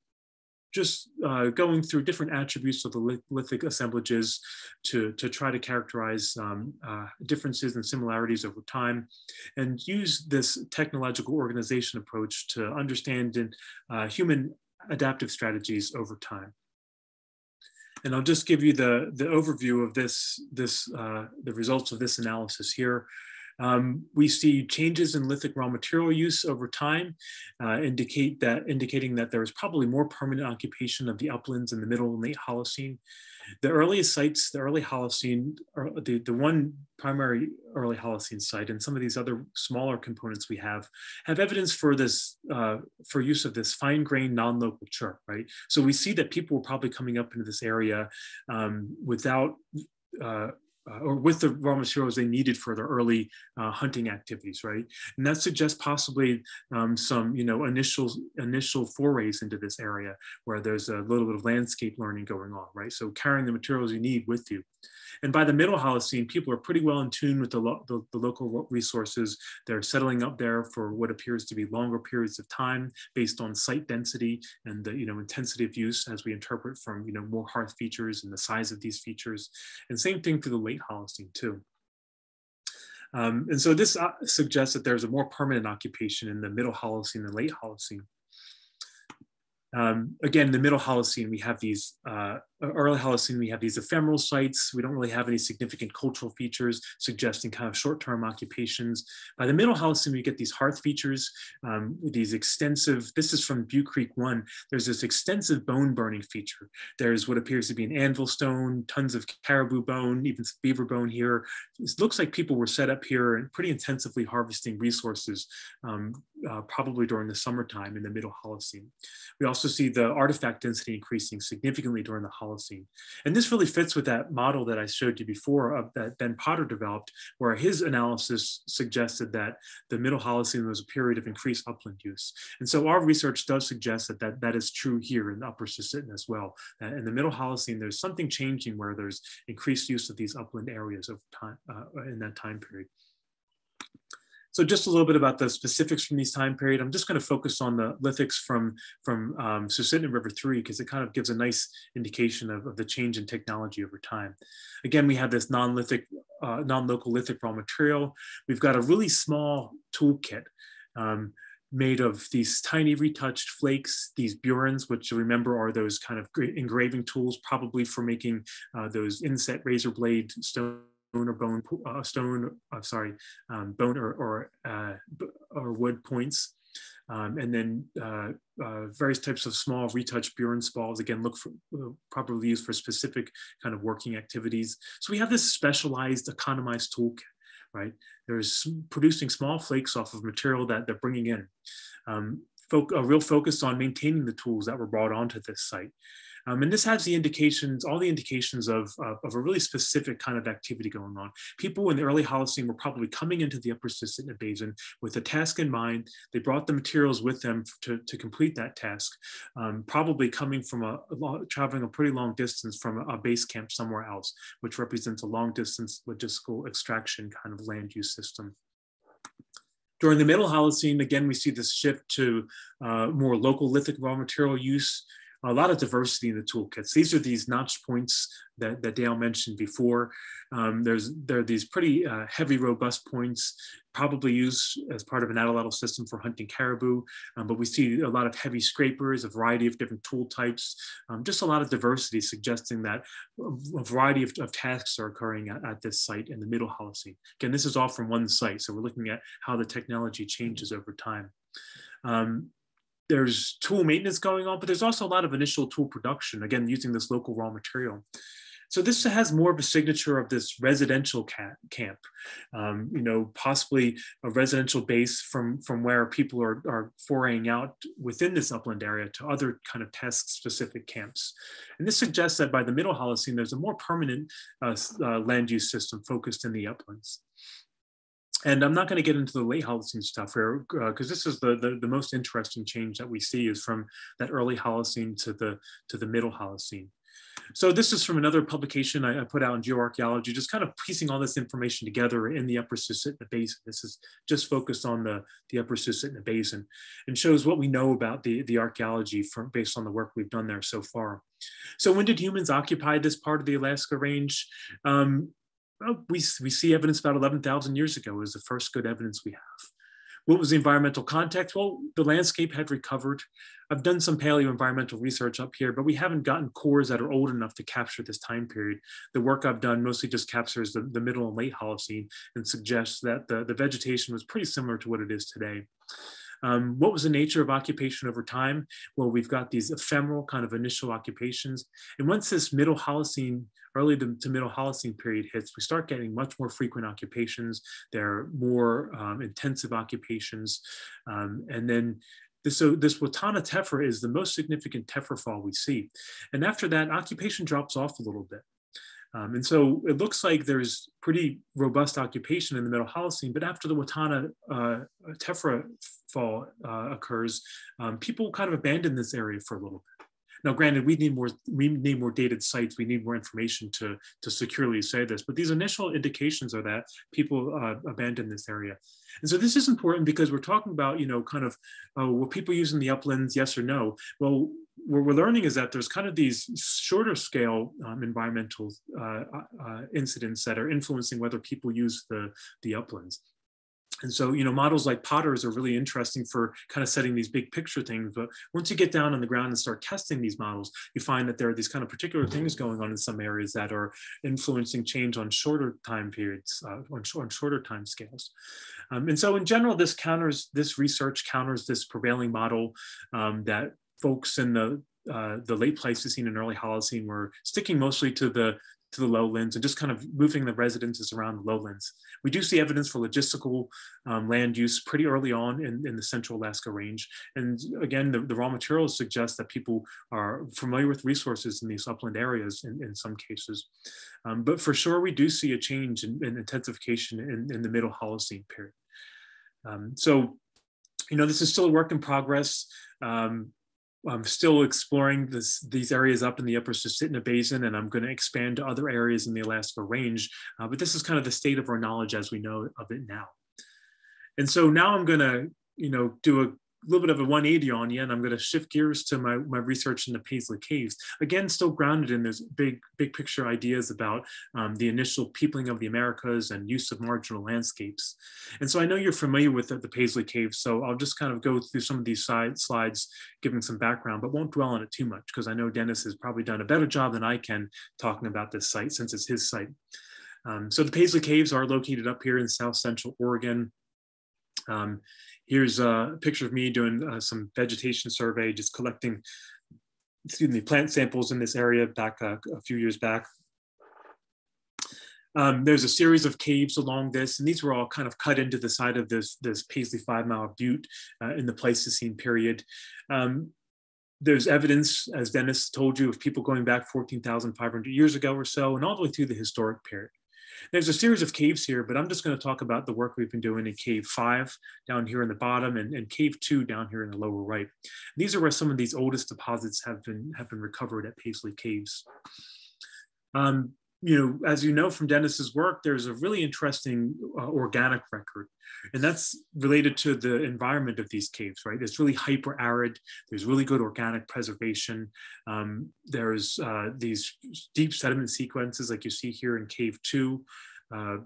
Speaker 3: just uh, going through different attributes of the lithic assemblages to, to try to characterize um, uh, differences and similarities over time and use this technological organization approach to understand uh, human adaptive strategies over time. And I'll just give you the, the overview of this, this uh, the results of this analysis here. Um, we see changes in lithic raw material use over time, uh, indicate that, indicating that there is probably more permanent occupation of the uplands in the middle and late Holocene. The earliest sites, the early Holocene, the, the one primary early Holocene site and some of these other smaller components we have, have evidence for this, uh, for use of this fine-grained non-local chert, right? So we see that people were probably coming up into this area um, without uh, uh, or with the raw materials they needed for their early uh, hunting activities, right? And that suggests possibly um, some, you know, initial initial forays into this area where there's a little bit of landscape learning going on, right? So carrying the materials you need with you. And by the middle Holocene, people are pretty well in tune with the, lo the, the, local resources. They're settling up there for what appears to be longer periods of time based on site density and the you know, intensity of use as we interpret from you know, more hearth features and the size of these features. And same thing for the late Holocene too. Um, and so this uh, suggests that there's a more permanent occupation in the middle Holocene and late Holocene. Um, again, in the middle Holocene, we have these uh, early Holocene, we have these ephemeral sites. We don't really have any significant cultural features suggesting kind of short-term occupations. By the middle Holocene, we get these hearth features, um, these extensive, this is from Butte Creek 1, there's this extensive bone burning feature. There's what appears to be an anvil stone, tons of caribou bone, even beaver bone here. It looks like people were set up here and pretty intensively harvesting resources, um, uh, probably during the summertime in the middle Holocene. We also see the artifact density increasing significantly during the Holocene. And this really fits with that model that I showed you before of that Ben Potter developed, where his analysis suggested that the Middle Holocene was a period of increased upland use. And so our research does suggest that that, that is true here in the Upper Susitna as well. Uh, in the Middle Holocene, there's something changing where there's increased use of these upland areas over time uh, in that time period. So just a little bit about the specifics from these time period. I'm just going to focus on the lithics from, from um, River 3 because it kind of gives a nice indication of, of, the change in technology over time. Again, we have this non-lithic, uh, non-local lithic raw material. We've got a really small toolkit. Um, made of these tiny retouched flakes, these burins, which remember are those kind of engraving tools, probably for making uh, those inset razor blade stone or bone uh, stone, I'm sorry, um, bone or or, uh, or wood points. Um, and then uh, uh, various types of small retouch burin spalls, again, look for properly used for specific kind of working activities. So we have this specialized economized toolkit, right? There's producing small flakes off of material that they're bringing in. Um, a real focus on maintaining the tools that were brought onto this site. Um, and this has the indications, all the indications of, of, of, a really specific kind of activity going on. People in the early Holocene were probably coming into the upper Susitna Basin with a task in mind. They brought the materials with them to, to complete that task, um, probably coming from a, a, traveling a pretty long distance from a, a base camp somewhere else, which represents a long distance logistical extraction kind of land use system. During the Middle Holocene, again, we see this shift to uh, more local lithic raw material use a lot of diversity in the toolkits. These are these notch points that, that Dale mentioned before. Um, there's there are these pretty uh, heavy, robust points, probably used as part of an atlatl system for hunting caribou. Um, but we see a lot of heavy scrapers, a variety of different tool types, um, just a lot of diversity, suggesting that a variety of, of tasks are occurring at, at, this site in the Middle Holocene. Again, this is all from one site, so we're looking at how the technology changes over time. Um, there's tool maintenance going on, but there's also a lot of initial tool production, again, using this local raw material. So this has more of a signature of this residential camp, um, you know, possibly a residential base from, from where people are, are foraying out within this upland area to other kind of task specific camps. And this suggests that by the middle Holocene, there's a more permanent uh, uh, land use system focused in the uplands. And I'm not going to get into the late Holocene stuff here because uh, this is the, the, the most interesting change that we see is from that early Holocene to the to the middle Holocene. So this is from another publication I, I, put out in geoarchaeology, just kind of piecing all this information together in the Upper Susitna Basin. This is just focused on the, the Upper Susitna Basin and shows what we know about the, the archaeology from, based on the work we've done there so far. So when did humans occupy this part of the Alaska Range? Um, we, we see evidence about 11,000 years ago is the first good evidence we have. What was the environmental context? Well, the landscape had recovered. I've done some paleo environmental research up here, but we haven't gotten cores that are old enough to capture this time period. The work I've done mostly just captures the, the middle and late Holocene and suggests that the, the vegetation was pretty similar to what it is today. Um, what was the nature of occupation over time? Well, we've got these ephemeral kind of initial occupations. And once this middle Holocene, early to, to middle Holocene period hits, we start getting much more frequent occupations. There are more um, intensive occupations. Um, and then this, so this Watana tephra is the most significant tephra fall we see. And after that, occupation drops off a little bit. Um, and so it looks like there's pretty robust occupation in the middle Holocene, but after the Watana uh, tephra fall uh, occurs, um, people kind of abandon this area for a little bit. Now, granted, we need more we need more dated sites. We need more information to to securely say this. But these initial indications are that people uh, abandon this area, and so this is important because we're talking about you know kind of uh, were people using the uplands, yes or no? Well, what we're learning is that there's kind of these shorter scale um, environmental uh, uh incidents that are influencing whether people use the the uplands. And so, you know, models like Potters are really interesting for kind of setting these big picture things. But once you get down on the ground and start testing these models, you find that there are these kind of particular things going on in some areas that are influencing change on shorter time periods, uh, on, sh on, shorter time scales. Um, and so in general, this counters, this research counters this prevailing model um, that folks in the uh, the late Pleistocene and early Holocene were sticking mostly to the to the lowlands and just kind of moving the residences around the lowlands. We do see evidence for logistical um, land use pretty early on in, in, the central Alaska range. And again, the, the, raw materials suggest that people are familiar with resources in these upland areas in, in some cases. Um, but for sure, we do see a change in, in intensification in, the middle Holocene period. Um, so, you know, this is still a work in progress. Um, I'm still exploring this, these areas up in the upper Susitna Basin, and I'm going to expand to other areas in the Alaska Range. Uh, but this is kind of the state of our knowledge as we know of it now. And so now I'm going to, you know, do a little bit of a 180 on you, and I'm going to shift gears to my, my research in the Paisley Caves. Again, still grounded in those big, big picture ideas about um, the initial peopling of the Americas and use of marginal landscapes. And so I know you're familiar with the, the Paisley Caves, so I'll just kind of go through some of these side slides, giving some background, but won't dwell on it too much because I know Dennis has probably done a better job than I can talking about this site since it's his site. Um, so the Paisley Caves are located up here in South Central Oregon. Um, here's a picture of me doing uh, some vegetation survey, just collecting, excuse me, plant samples in this area back uh, a few years back. Um, there's a series of caves along this, and these were all kind of cut into the side of this, this Paisley Five Mile Butte uh, in the Pleistocene period. Um, there's evidence, as Dennis told you, of people going back 14,500 years ago or so, and all the way through the historic period. There's a series of caves here, but I'm just going to talk about the work we've been doing in cave five down here in the bottom and, and cave two down here in the lower right. These are where some of these oldest deposits have been, have been recovered at Paisley Caves. Um, you know, as you know from Dennis's work, there's a really interesting uh, organic record, and that's related to the environment of these caves, right? It's really hyper arid. There's really good organic preservation. Um, there's uh, these deep sediment sequences, like you see here in Cave Two, uh,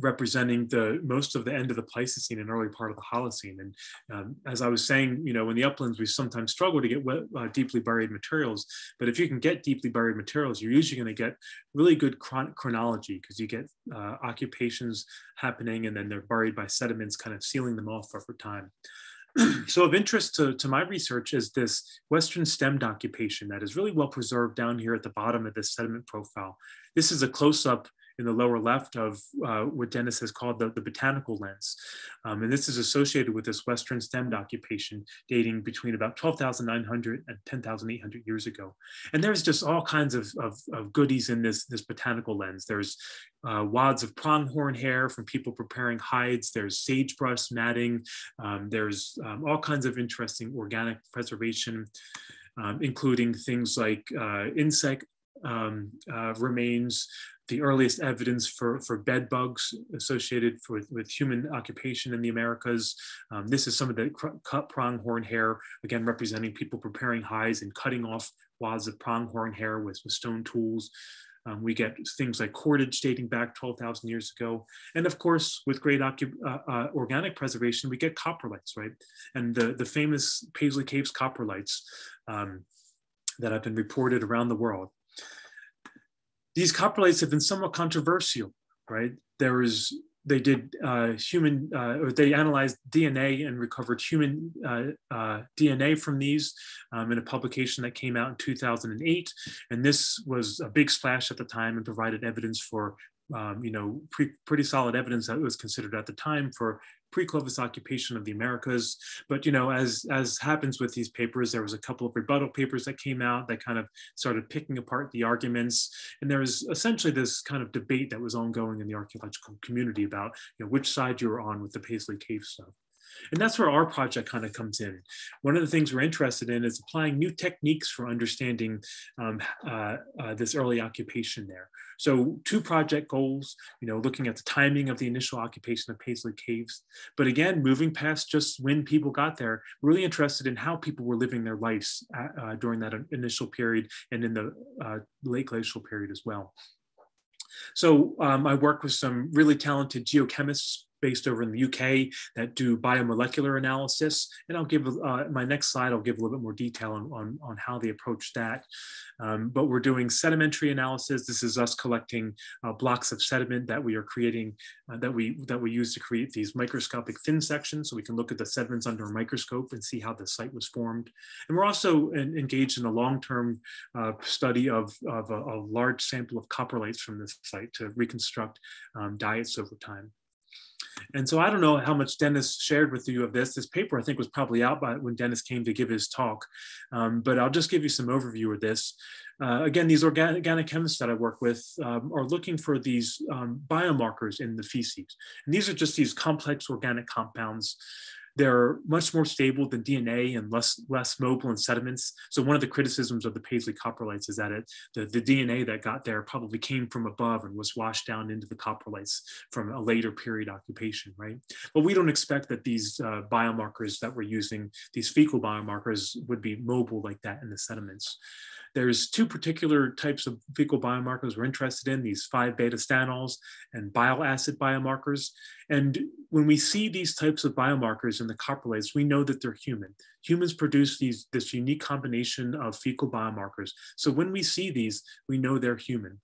Speaker 3: representing the most of the end of the Pleistocene and early part of the Holocene. And um, as I was saying, you know, in the uplands, we sometimes struggle to get wet, uh, deeply buried materials. But if you can get deeply buried materials, you're usually going to get really good chron chronology because you get uh, occupations happening and then they're buried by sediments kind of sealing them off over time. <clears throat> so of interest to, to my research is this Western stemmed occupation that is really well preserved down here at the bottom of this sediment profile. This is a close-up in the lower left of uh, what Dennis has called the, the botanical lens. Um, and this is associated with this Western stemmed occupation dating between about 12,900 and 10,800 years ago. And there's just all kinds of, of, of goodies in this, this botanical lens. There's uh, wads of pronghorn hair from people preparing hides. There's sagebrush matting. Um, there's um, all kinds of interesting organic preservation, um, including things like uh, insect um, uh, remains, the earliest evidence for, for bed bugs associated with, with human occupation in the Americas. Um, this is some of the cut pronghorn hair, again, representing people preparing hides and cutting off wads of pronghorn hair with, with stone tools. Um, we get things like cordage dating back 12,000 years ago. And of course, with great uh, uh, organic preservation, we get coprolites, right? And the, the famous Paisley Caves coprolites um, that have been reported around the world these coprolites have been somewhat controversial, right? There was they did uh, human, uh, or they analyzed DNA and recovered human uh, uh DNA from these um, in a publication that came out in 2008. And this was a big splash at the time and provided evidence for, um, you know, pre pretty solid evidence that was considered at the time for pre-Clovis occupation of the Americas. But you know, as as happens with these papers, there was a couple of rebuttal papers that came out that kind of started picking apart the arguments, and there was essentially this kind of debate that was ongoing in the archaeological community about you know which side you were on with the Paisley Cave stuff. And that's where our project kind of comes in. One of the things we're interested in is applying new techniques for understanding um, uh, uh, this early occupation there. So two project goals, you know, looking at the timing of the initial occupation of Paisley Caves, but again, moving past just when people got there, really interested in how people were living their lives at, uh, during that initial period and in the uh, late glacial period as well. So um, I work with some really talented geochemists based over in the UK that do biomolecular analysis. And I'll give uh, my next slide, I'll give a little bit more detail on, on, on how they approach that. Um, but we're doing sedimentary analysis. This is us collecting uh, blocks of sediment that we are creating, uh, that we that we use to create these microscopic thin sections. So we can look at the sediments under a microscope and see how the site was formed. And we're also in, engaged in a long-term uh, study of, of a, a, large sample of coprolites from this site to reconstruct um, diets over time. And so I don't know how much Dennis shared with you of this. This paper I think was probably out by when Dennis came to give his talk, um, but I'll just give you some overview of this. Uh, again, these organic, chemists that I work with um, are looking for these um, biomarkers in the feces. And these are just these complex organic compounds They're much more stable than DNA and less less mobile in sediments. So one of the criticisms of the Paisley coprolites is that it, the, the DNA that got there probably came from above and was washed down into the coprolites from a later period occupation, right? But we don't expect that these uh, biomarkers that we're using, these fecal biomarkers, would be mobile like that in the sediments. There's two particular types of fecal biomarkers we're interested in, these 5-beta stanols and bile acid biomarkers. And when we see these types of biomarkers in the coprolites, we know that they're human. Humans produce these, this unique combination of fecal biomarkers. So when we see these, we know they're human.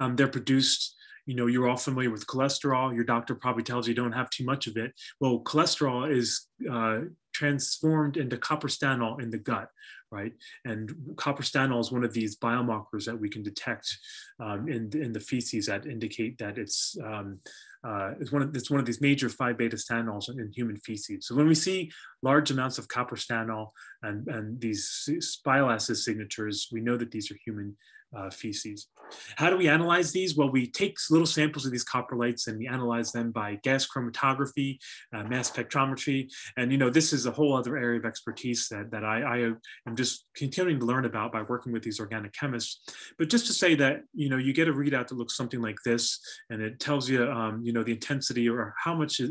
Speaker 3: Um, they're produced you know, you're all familiar with cholesterol. Your doctor probably tells you don't have too much of it. Well, cholesterol is uh, transformed into coprostanol in the gut, right? And coprostanol is one of these biomarkers that we can detect um, in, in the feces that indicate that it's um, uh, it's one of it's one of these major 5 beta stanols in human feces. So when we see large amounts of coprostanol and, and these bile acid signatures, we know that these are human uh, feces. How do we analyze these? Well, we take little samples of these coprolites and we analyze them by gas chromatography, uh, mass spectrometry. And, you know, this is a whole other area of expertise that, that I, I am just continuing to learn about by working with these organic chemists. But just to say that, you know, you get a readout that looks something like this, and it tells you, um, you know, the intensity or how much, uh,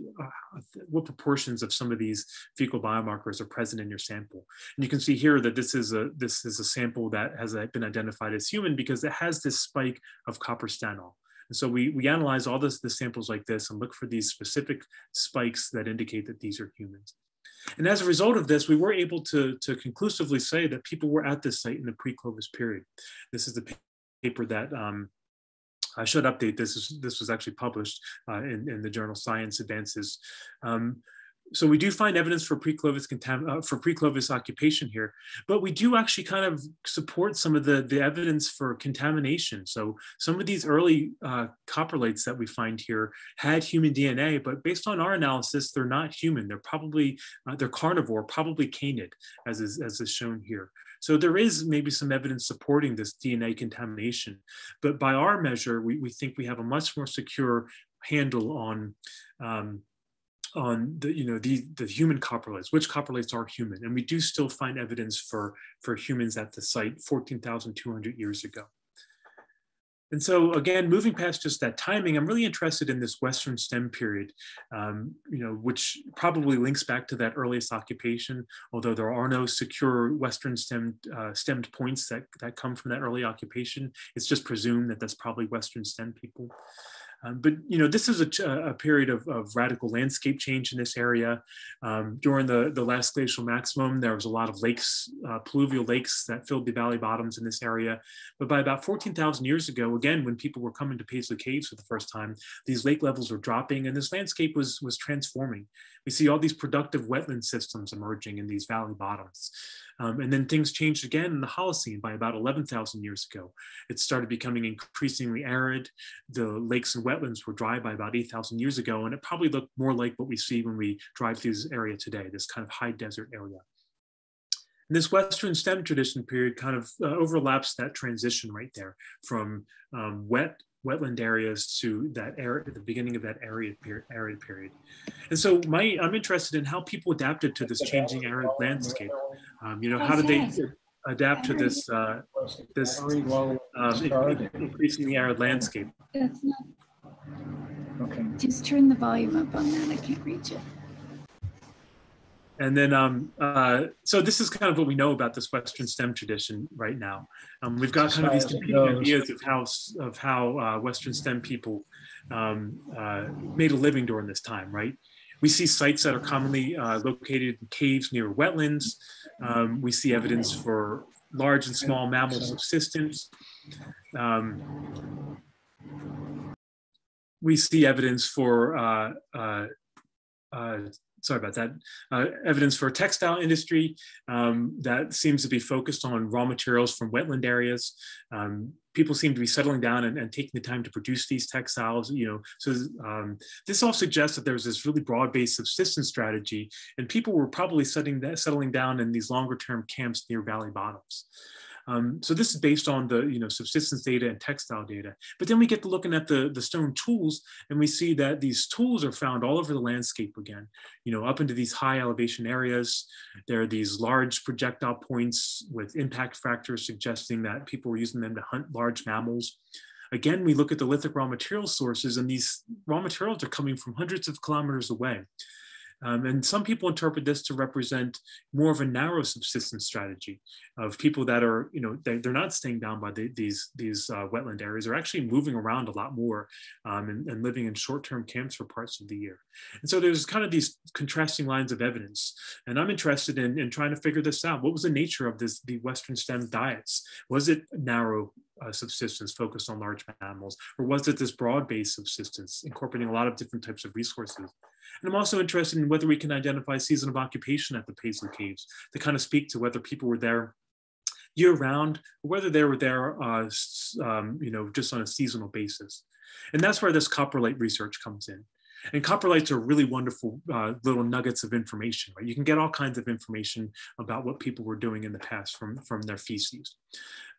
Speaker 3: what proportions of some of these fecal biomarkers are present in your sample. And you can see here that this is a, this is a sample that has been identified as human because it has this spike of coprostanol. And so we, we analyze all this, the samples like this and look for these specific spikes that indicate that these are humans. And as a result of this, we were able to, to conclusively say that people were at this site in the pre-Clovis period. This is the paper that um, I should update this. This was actually published uh, in, in the journal Science Advances. Um, so we do find evidence for pre-Clovis uh, for pre-Clovis occupation here, but we do actually kind of support some of the, the evidence for contamination. So some of these early uh, that we find here had human DNA, but based on our analysis, they're not human. They're probably uh, they're carnivore, probably canid, as is as is shown here. So there is maybe some evidence supporting this DNA contamination, but by our measure, we, we think we have a much more secure handle on um, on the you know the the human coprolites which coprolites are human and we do still find evidence for for humans at the site 14,200 years ago. And so again moving past just that timing i'm really interested in this western stem period um, you know which probably links back to that earliest occupation although there are no secure western stemmed uh, stemmed points that that come from that early occupation. It's just presumed that that's probably western stem people um, but you know, this is a, a period of, of, radical landscape change in this area. Um, during the, the last glacial maximum, there was a lot of lakes, uh, pluvial lakes that filled the valley bottoms in this area. But by about 14,000 years ago, again, when people were coming to Paisley Caves for the first time, these lake levels were dropping and this landscape was, was transforming. We see all these productive wetland systems emerging in these valley bottoms. Um, and then things changed again in the Holocene by about 11,000 years ago. It started becoming increasingly arid. The lakes and wetlands were dry by about 8,000 years ago. And it probably looked more like what we see when we drive through this area today, this kind of high desert area. And this Western STEM tradition period kind of uh, overlaps that transition right there from um, wet wetland areas to that area at the beginning of that arid period, arid period. And so my, I'm interested in how people adapted to this changing arid landscape. Um, you know, how did they adapt to this, uh, this um, increasingly arid landscape?
Speaker 4: Okay. Just turn the volume up on that. I can't reach it.
Speaker 3: And then, um, uh, so this is kind of what we know about this Western STEM tradition right now. Um, we've got kind of these competing ideas of how of how uh, Western STEM people um, uh, made a living during this time, right? We see sites that are commonly uh, located in caves near wetlands. Um, we see evidence for large and small mammal subsistence. Um, we see evidence for uh, uh, uh, sorry about that, uh, evidence for a textile industry um, that seems to be focused on raw materials from wetland areas. Um, people seem to be settling down and, and, taking the time to produce these textiles, you know, so um, this all suggests that there's this really broad-based subsistence strategy and people were probably settling, settling down in these longer term camps near valley bottoms. Um, so this is based on the you know subsistence data and textile data. But then we get to looking at the, the stone tools and we see that these tools are found all over the landscape again, you know, up into these high elevation areas. There are these large projectile points with impact factors suggesting that people were using them to hunt large mammals. Again, we look at the lithic raw material sources and these raw materials are coming from hundreds of kilometers away. Um, and some people interpret this to represent more of a narrow subsistence strategy of people that are, you know, they, are not staying down by the, these, these uh, wetland areas. They're actually moving around a lot more um, and, and, living in short-term camps for parts of the year. And so there's kind of these contrasting lines of evidence. And I'm interested in, in trying to figure this out. What was the nature of this, the Western stem diets? Was it narrow uh, subsistence focused on large mammals, or was it this broad-based subsistence incorporating a lot of different types of resources? And I'm also interested in whether we can identify season of occupation at the Paisley Caves to kind of speak to whether people were there year round, or whether they were there, uh, um, you know, just on a seasonal basis. And that's where this coprolite research comes in. And coprolites are really wonderful uh, little nuggets of information, right? You can get all kinds of information about what people were doing in the past from, from their feces.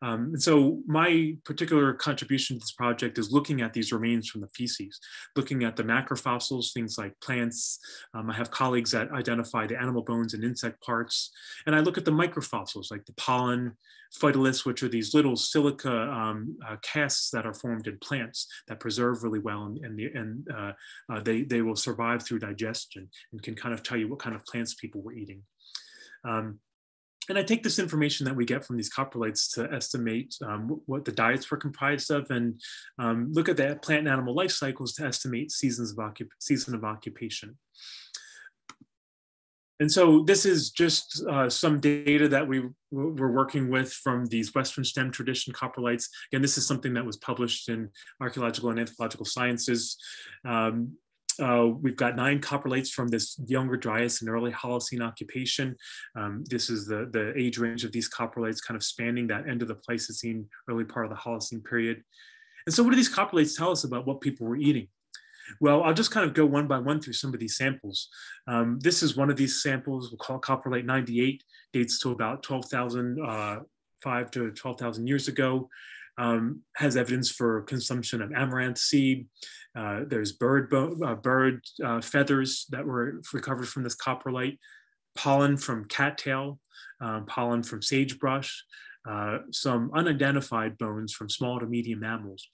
Speaker 3: Um, and so my particular contribution to this project is looking at these remains from the feces, looking at the macrofossils, things like plants. Um, I have colleagues that identify the animal bones and insect parts. And I look at the microfossils like the pollen, phytoliths, which are these little silica um, uh, casts that are formed in plants that preserve really well and, and, the, and uh, uh, they, they will survive through digestion and can kind of tell you what kind of plants people were eating. Um, and I take this information that we get from these coprolites to estimate um, what the diets were comprised of and um, look at the plant and animal life cycles to estimate seasons of season of occupation. And so this is just uh, some data that we were working with from these Western stem tradition coprolites. Again, this is something that was published in Archaeological and Anthropological Sciences. Um, uh, we've got nine coprolites from this younger Dryas and early Holocene occupation. Um, this is the, the age range of these coprolites kind of spanning that end of the Pleistocene, early part of the Holocene period. And so what do these coprolites tell us about what people were eating? Well, I'll just kind of go one by one through some of these samples. Um, this is one of these samples, we'll call coprolite 98, dates to about 12,000, uh, 5 to 12,000 years ago um, has evidence for consumption of amaranth seed. Uh, there's bird, uh, bird uh, feathers that were recovered from this coprolite, pollen from cattail, um, pollen from sagebrush, uh, some unidentified bones from small to medium mammals.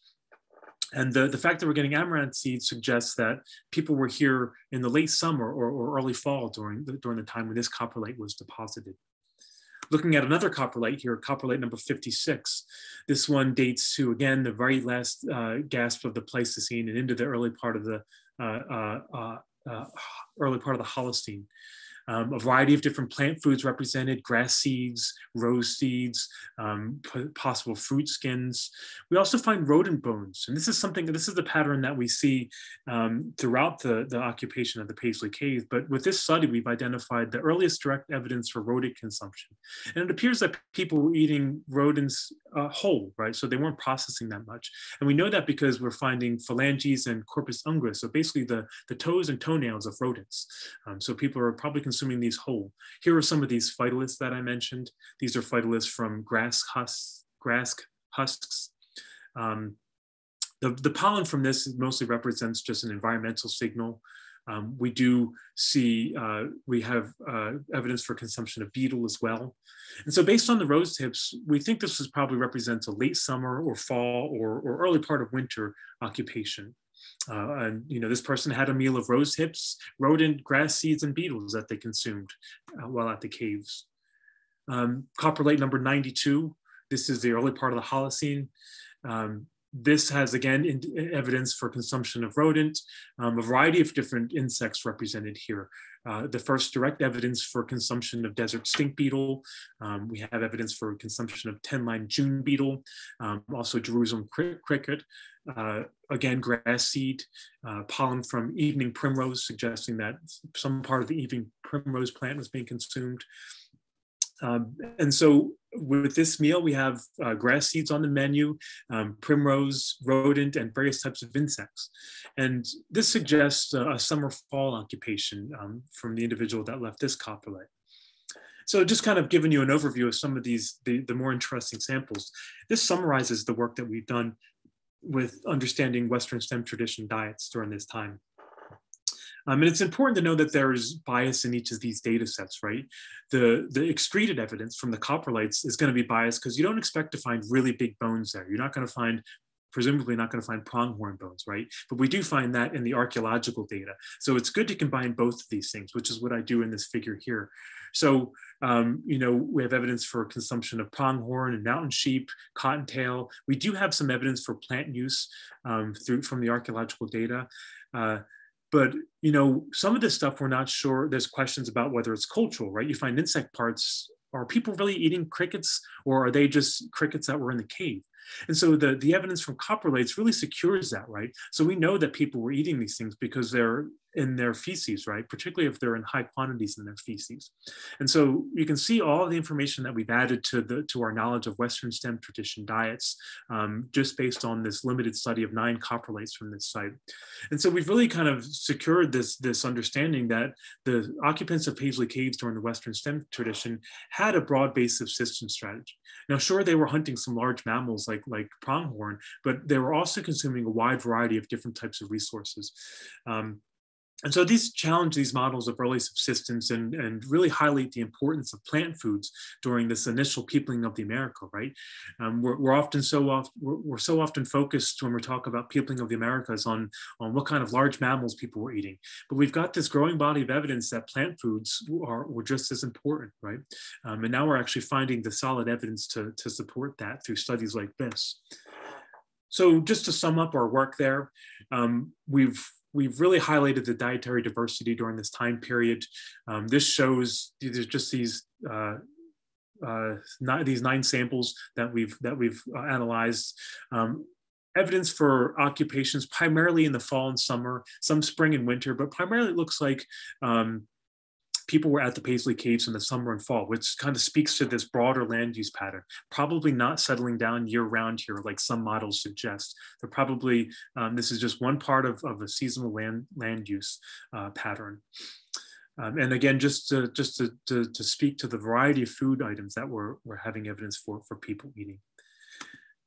Speaker 3: And the, the fact that we're getting amaranth seeds suggests that people were here in the late summer or, or early fall during the, during the time when this coprolite was deposited. Looking at another coprolite here, coprolite number 56. This one dates to, again, the very last uh, gasp of the Pleistocene and into the early part of the uh, uh, uh, uh early part of the Holocene. Um, a variety of different plant foods represented, grass seeds, rose seeds, um, possible fruit skins. We also find rodent bones. And this is something, this is the pattern that we see um, throughout the, the occupation of the Paisley Cave. But with this study, we've identified the earliest direct evidence for rodent consumption. And it appears that people were eating rodents uh, whole, right? So they weren't processing that much. And we know that because we're finding phalanges and corpus unguis, so basically the, the toes and toenails of rodents. Um, so people are probably consuming these whole. Here are some of these phytoliths that I mentioned. These are phytoliths from grass husks. Grass husks. Um, the, the pollen from this mostly represents just an environmental signal. Um, we do see, uh, we have uh, evidence for consumption of beetle as well. And so based on the rose tips, we think this was probably represents a late summer or fall or, or early part of winter occupation. Uh, and you know, this person had a meal of rose hips, rodent, grass seeds, and beetles that they consumed uh, while at the caves. Um, coprolite number 92. This is the early part of the Holocene. Um, this has again in, evidence for consumption of rodent, um, a variety of different insects represented here. Uh, the first direct evidence for consumption of desert stink beetle. Um, we have evidence for consumption of 10-line June beetle, um, also Jerusalem cricket, uh, again, grass seed, uh, pollen from evening primrose, suggesting that some part of the evening primrose plant was being consumed. Um, and so with this meal, we have uh, grass seeds on the menu, um, primrose, rodent, and various types of insects. And this suggests a summer fall occupation um, from the individual that left this coprolite. So just kind of giving you an overview of some of these, the, the more interesting samples. This summarizes the work that we've done with understanding Western stem tradition diets during this time. Um, and it's important to know that there's bias in each of these data sets, right? The, the excreted evidence from the coprolites is going to be biased because you don't expect to find really big bones there. You're not going to find presumably not going to find pronghorn bones, right? But we do find that in the archaeological data. So it's good to combine both of these things, which is what I do in this figure here. So, um, you know, we have evidence for consumption of pronghorn and mountain sheep, cottontail. We do have some evidence for plant use um, through from the archaeological data. Uh, but you know, some of this stuff we're not sure. There's questions about whether it's cultural, right? You find insect parts. Are people really eating crickets, or are they just crickets that were in the cave? And so the, the evidence from coprolites really secures that, right? So we know that people were eating these things because they're in their feces, right? Particularly if they're in high quantities in their feces. And so you can see all of the information that we've added to the to our knowledge of Western stem tradition diets, um, just based on this limited study of nine coprolites from this site. And so we've really kind of secured this, this understanding that the occupants of Paisley Caves during the Western stem tradition had a broad-based subsistence strategy. Now, sure, they were hunting some large mammals like, like pronghorn, but they were also consuming a wide variety of different types of resources. Um, and so these challenge these models of early subsistence and, and really highlight the importance of plant foods during this initial peopling of the America, right? Um, we're, we're, often so oft, we're, we're, so often focused when we talk about peopling of the Americas on, on what kind of large mammals people were eating. But we've got this growing body of evidence that plant foods are, were just as important, right? Um, and now we're actually finding the solid evidence to, to support that through studies like this. So just to sum up our work there, um, we've we've really highlighted the dietary diversity during this time period. Um, this shows there's just these uh, uh, nine, these nine samples that we've that we've uh, analyzed. Um, evidence for occupations primarily in the fall and summer, some spring and winter, but primarily it looks like um, people were at the Paisley Caves in the summer and fall, which kind of speaks to this broader land use pattern. Probably not settling down year round here, like some models suggest. They're probably, um, this is just one part of, of a seasonal land, land use uh, pattern. Um, and again, just to, just to, to, to, speak to the variety of food items that we're, we're having evidence for, for people eating.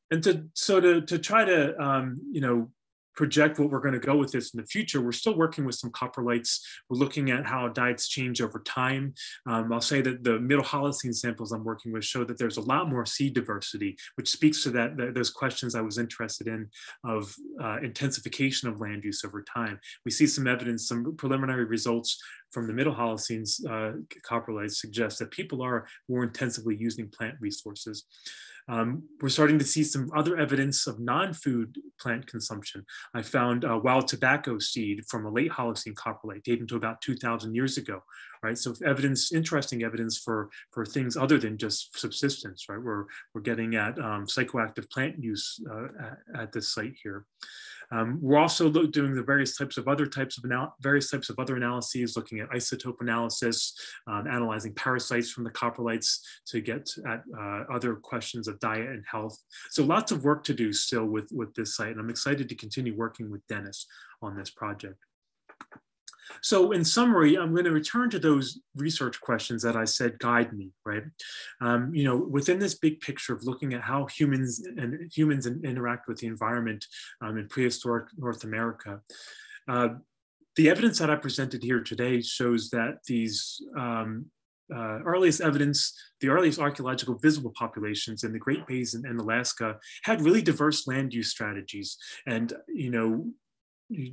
Speaker 3: And to, so to, to try to, um, you know, project what we're going to go with this in the future, we're still working with some coprolites. We're looking at how diets change over time. Um, I'll say that the Middle Holocene samples I'm working with show that there's a lot more seed diversity, which speaks to that, that those questions I was interested in of uh, intensification of land use over time. We see some evidence, some preliminary results from the Middle Holocenes uh, coprolites suggest that people are more intensively using plant resources. Um, we're starting to see some other evidence of non-food plant consumption. I found a wild tobacco seed from a late Holocene coprolite dating to about 2000 years ago, right? So evidence, interesting evidence for, for things other than just subsistence, right? We're, we're getting at um, psychoactive plant use uh, at, at this site here. Um, we're also doing the various types of other types of various types of other analyses, looking at isotope analysis, um, analyzing parasites from the coprolites to get at uh, other questions of diet and health. So lots of work to do still with, with this site, and I'm excited to continue working with Dennis on this project. So in summary, I'm going to return to those research questions that I said guide me, right? Um, you know, within this big picture of looking at how humans and humans interact with the environment um, in prehistoric North America, uh, the evidence that I presented here today shows that these um, uh, earliest evidence, the earliest archaeological visible populations in the Great Basin and Alaska had really diverse land use strategies. And, you know,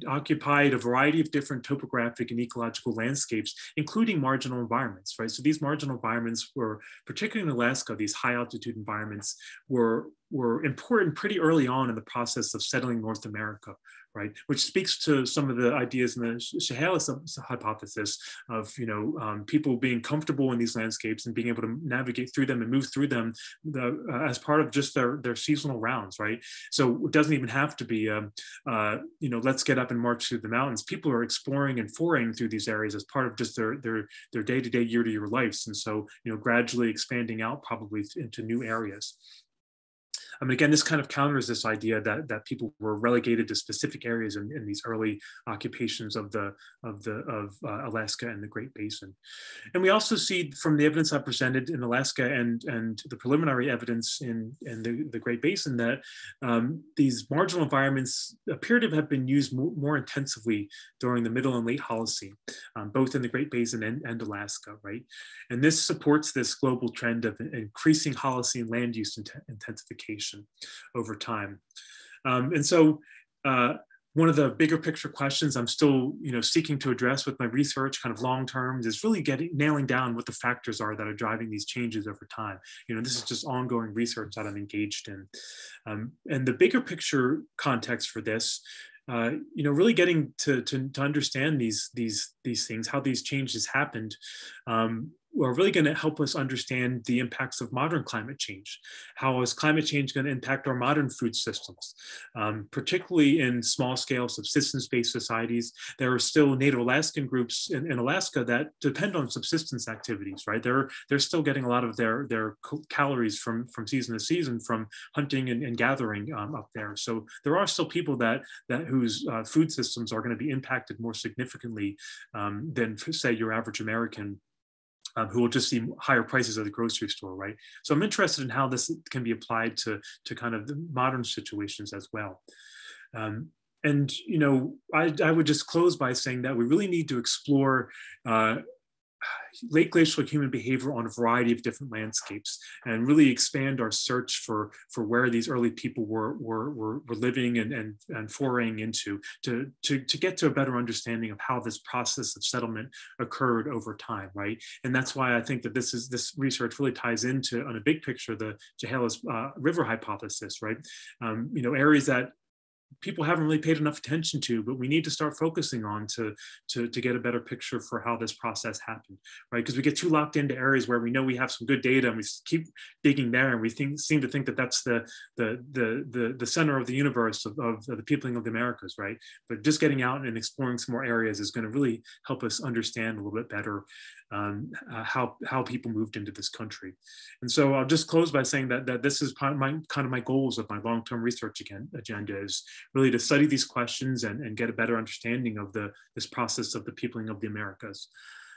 Speaker 3: occupied a variety of different topographic and ecological landscapes, including marginal environments, right? So these marginal environments were, particularly in Alaska, these high altitude environments were, were important pretty early on in the process of settling North America, right? Which speaks to some of the ideas in the Chehalis hypothesis of, you know, um, people being comfortable in these landscapes and being able to navigate through them and move through them the, uh, as part of just their, their seasonal rounds, right? So it doesn't even have to be, um, uh, you know, let's get up and march through the mountains. People are exploring and foraying through these areas as part of just their, their, their day-to-day, year-to-year lives. And so, you know, gradually expanding out probably into new areas. I mean, again, this kind of counters this idea that, that people were relegated to specific areas in, in these early occupations of the, of, the, of uh, Alaska and the Great Basin. And we also see from the evidence I presented in Alaska and, and the preliminary evidence in, in the, the Great Basin that um, these marginal environments appear to have been used more, more intensively during the middle and late Holocene, um, both in the Great Basin and, and Alaska, right? And this supports this global trend of increasing Holocene land use intensification over time. Um, and so uh, one of the bigger picture questions I'm still, you know, seeking to address with my research, kind of long term, is really getting nailing down what the factors are that are driving these changes over time. You know, this is just ongoing research that I'm engaged in, um, and the bigger picture context for this. Uh, you know, really getting to, to, to understand these these these things, how these changes happened, um, are really going to help us understand the impacts of modern climate change. How is climate change going to impact our modern food systems, um, particularly in small scale subsistence based societies? There are still Native Alaskan groups in, in, Alaska that depend on subsistence activities, right? They're, they're still getting a lot of their, their calories from, from season to season from hunting and, and gathering um, up there. So there are still people that, that whose uh, food systems are going to be impacted more significantly um, than, say, your average American um, who will just see higher prices at the grocery store, right? So I'm interested in how this can be applied to, to kind of the modern situations as well. Um, and, you know, I, I would just close by saying that we really need to explore uh, late glacial human behavior on a variety of different landscapes and really expand our search for, for where these early people were, were, were, were living and, and, and foraying into to, to, to get to a better understanding of how this process of settlement occurred over time, right? And that's why I think that this is this research really ties into, on a big picture, the Chehalis uh, River hypothesis, right? Um, you know, areas that people haven't really paid enough attention to, but we need to start focusing on to, to, to get a better picture for how this process happened, right? Because we get too locked into areas where we know we have some good data and we keep digging there and we think, seem to think that that's the, the, the, the, the center of the universe of, of, the peopling of the Americas, right? But just getting out and exploring some more areas is gonna really help us understand a little bit better um, uh, how how people moved into this country. And so I'll just close by saying that that this is my kind of my goals of my long-term research again, agenda is really to study these questions and, and get a better understanding of the this process of the peopling of the Americas.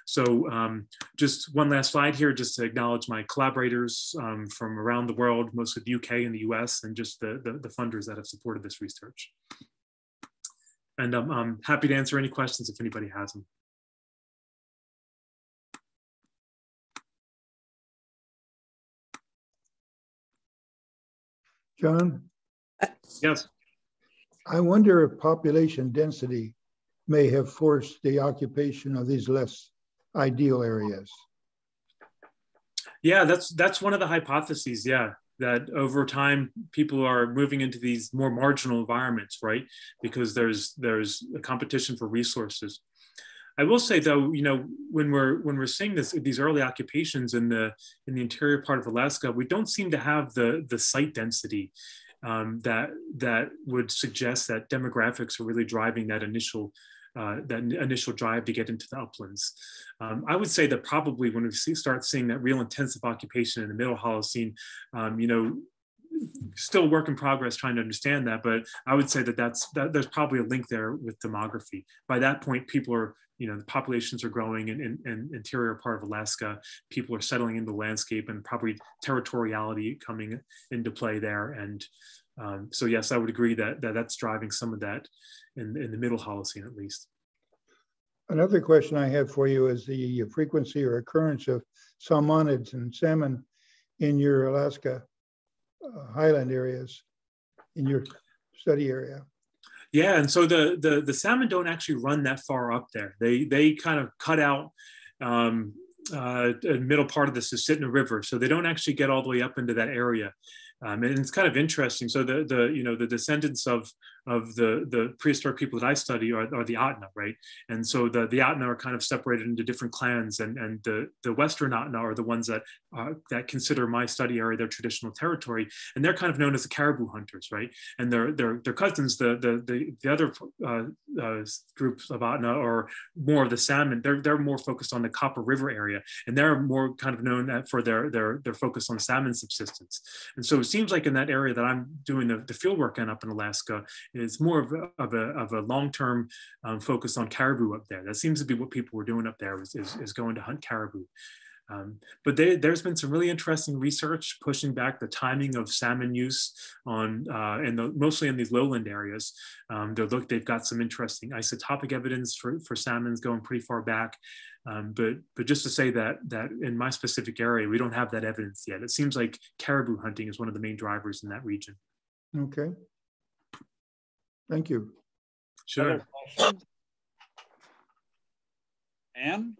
Speaker 3: So um, just one last slide here, just to acknowledge my collaborators um, from around the world, mostly the UK and the US, and just the, the, the funders that have supported this research. And I'm, I'm happy to answer any questions if anybody has them.
Speaker 5: John?
Speaker 3: Yes.
Speaker 5: I wonder if population density may have forced the occupation of these less ideal areas.
Speaker 3: Yeah, that's that's one of the hypotheses. Yeah, that over time people are moving into these more marginal environments, right? Because there's there's a competition for resources. I will say though, you know, when we're when we're seeing this these early occupations in the in the interior part of Alaska, we don't seem to have the the site density um, that that would suggest that demographics are really driving that initial uh, that initial drive to get into the uplands. Um, I would say that probably when we see, start seeing that real intensive occupation in the middle Holocene, um, you know, still work in progress trying to understand that, but I would say that that's that there's probably a link there with demography. By that point, people are you know the populations are growing in, in, in interior part of Alaska. People are settling in the landscape, and probably territoriality coming into play there. And um, so, yes, I would agree that, that that's driving some of that in, in the middle Holocene, at least.
Speaker 5: Another question I have for you is the frequency or occurrence of salmonids and salmon in your Alaska highland areas in your study area.
Speaker 3: Yeah, and so the, the the salmon don't actually run that far up there. They they kind of cut out um, uh, middle part of the Susitna River, so they don't actually get all the way up into that area. Um, and it's kind of interesting. So the the you know the descendants of of the the prehistoric people that I study are, are the Ahtna, right? And so the the Ahtna are kind of separated into different clans, and and the the Western Ahtna are the ones that uh, that consider my study area their traditional territory, and they're kind of known as the caribou hunters, right? And their their their cousins, the the the, the other uh, uh, groups of Ahtna are more of the salmon. They're they're more focused on the Copper River area, and they're more kind of known for their their their focus on salmon subsistence. And so it seems like in that area that I'm doing the, the field work in up in Alaska, it's more of a, of a, of a long-term um, focus on caribou up there. That seems to be what people were doing up there is, is, is going to hunt caribou. Um, but they, there's been some really interesting research pushing back the timing of salmon use on uh, in the, mostly in these lowland areas. Um, they look, they've got some interesting isotopic evidence for, for salmons going pretty far back. Um, but but just to say that that in my specific area, we don't have that evidence yet. It seems like caribou hunting is one of the main drivers in that region.
Speaker 5: Okay. Thank you.
Speaker 3: Sure.
Speaker 1: Anne,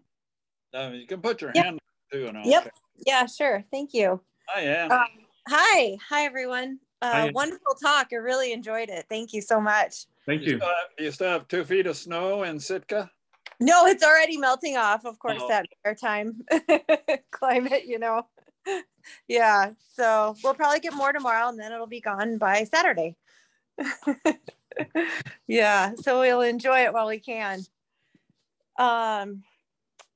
Speaker 1: uh, you can put your
Speaker 6: Yep.
Speaker 1: hand up too. And I'll
Speaker 6: Yep.
Speaker 1: check.
Speaker 6: Yeah, sure. Thank you.
Speaker 1: Hi, Anne.
Speaker 6: Um, hi. Hi, everyone. Uh,
Speaker 3: Hi.
Speaker 6: wonderful talk. I really enjoyed it. Thank you so much.
Speaker 3: Thank
Speaker 1: you
Speaker 3: you.
Speaker 1: still have, you still have two feet of snow in Sitka?
Speaker 6: No, it's already melting off, of course,
Speaker 1: Oh.
Speaker 6: that maritime <laughs> climate, you know. <laughs> Yeah, so we'll probably get more tomorrow and then it'll be gone by Saturday. <laughs> <laughs> yeah, so we'll enjoy it while we can. Um,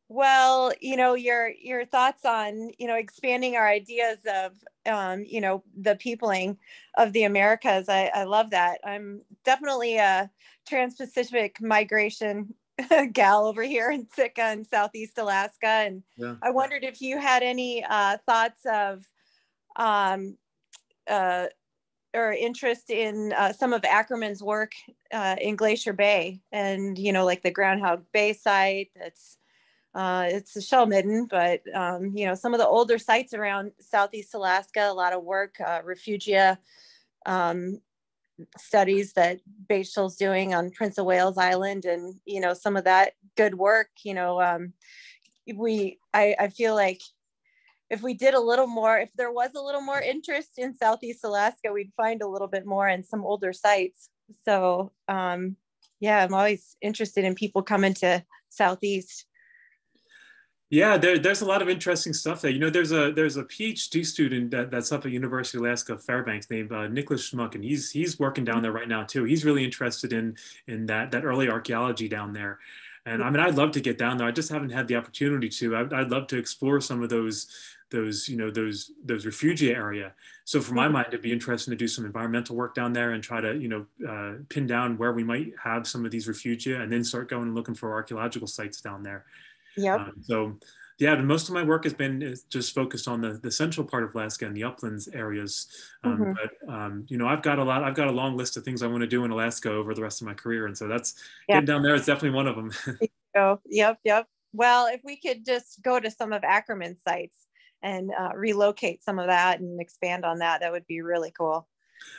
Speaker 6: well, you know, your your thoughts on, you know, expanding our ideas of um, you know, the peopling of the Americas. I, I love that. I'm definitely a trans-Pacific migration <laughs> gal over here in Sitka in Southeast Alaska. And
Speaker 3: Yeah.
Speaker 6: I wondered if you had any uh, thoughts of um, uh, or interest in uh, some of Ackerman's work uh, in Glacier Bay and, you know, like the Groundhog Bay site that's uh, it's a shell midden, but um, you know some of the older sites around Southeast Alaska. A lot of work, uh, refugia um, studies that Baichtal's doing on Prince of Wales Island, and you know some of that good work. You know, um, we I, I feel like if we did a little more, if there was a little more interest in Southeast Alaska, we'd find a little bit more in some older sites. So um, yeah, I'm always interested in people coming to Southeast.
Speaker 3: Yeah, there, there's a lot of interesting stuff there. You know, there's a there's a PhD student that, that's up at University of Alaska Fairbanks named uh, Nicholas Schmuck, and he's he's working down there right now too. He's really interested in in that that early archaeology down there. And I mean, I'd love to get down there. I just haven't had the opportunity to. I'd, I'd love to explore some of those those you know those those refugia area. So for my mind, it'd be interesting to do some environmental work down there and try to you know uh, pin down where we might have some of these refugia, and then start going and looking for archaeological sites down there.
Speaker 6: yeah
Speaker 3: Um, so yeah, most of my work has been just focused on the, the central part of Alaska and the uplands areas. Um,
Speaker 6: Mhm.
Speaker 3: But um, you know, I've got a lot. I've got a long list of things I want to do in Alaska over the rest of my career, and so that's
Speaker 6: Yeah.
Speaker 3: getting down there is definitely one of them. <laughs>
Speaker 6: Oh, yep, yep. Well, if we could just go to some of Ackerman's sites and uh, relocate some of that and expand on that, that would be really cool.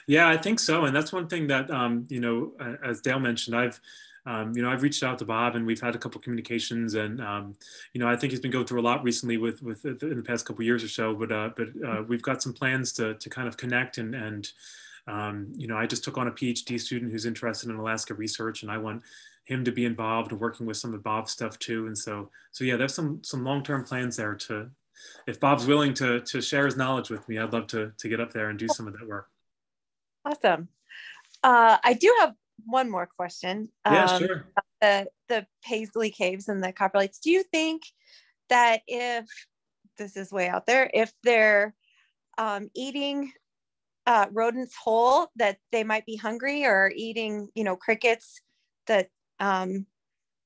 Speaker 3: Yeah, I think so, and that's one thing that um, you know, uh, as Dale mentioned, I've um, you know I've reached out to Bob, and we've had a couple communications, and um, you know I think he's been going through a lot recently with with in the past couple years or so. But uh, but uh, we've got some plans to to kind of connect, and and um, you know I just took on a PhD student who's interested in Alaska research, and I want him to be involved and working with some of Bob's stuff too. And so so yeah, there's some some long term plans there to. If Bob's willing to to share his knowledge with me, I'd love to to get up there and do some of that work.
Speaker 6: Awesome. Uh, I do have one more question.
Speaker 3: Yeah,
Speaker 6: Um,
Speaker 3: sure.
Speaker 6: The, the Paisley Caves and the Coprolites, do you think that if, this is way out there, if they're um, eating uh, rodents whole, that they might be hungry or eating, you know, crickets, that um,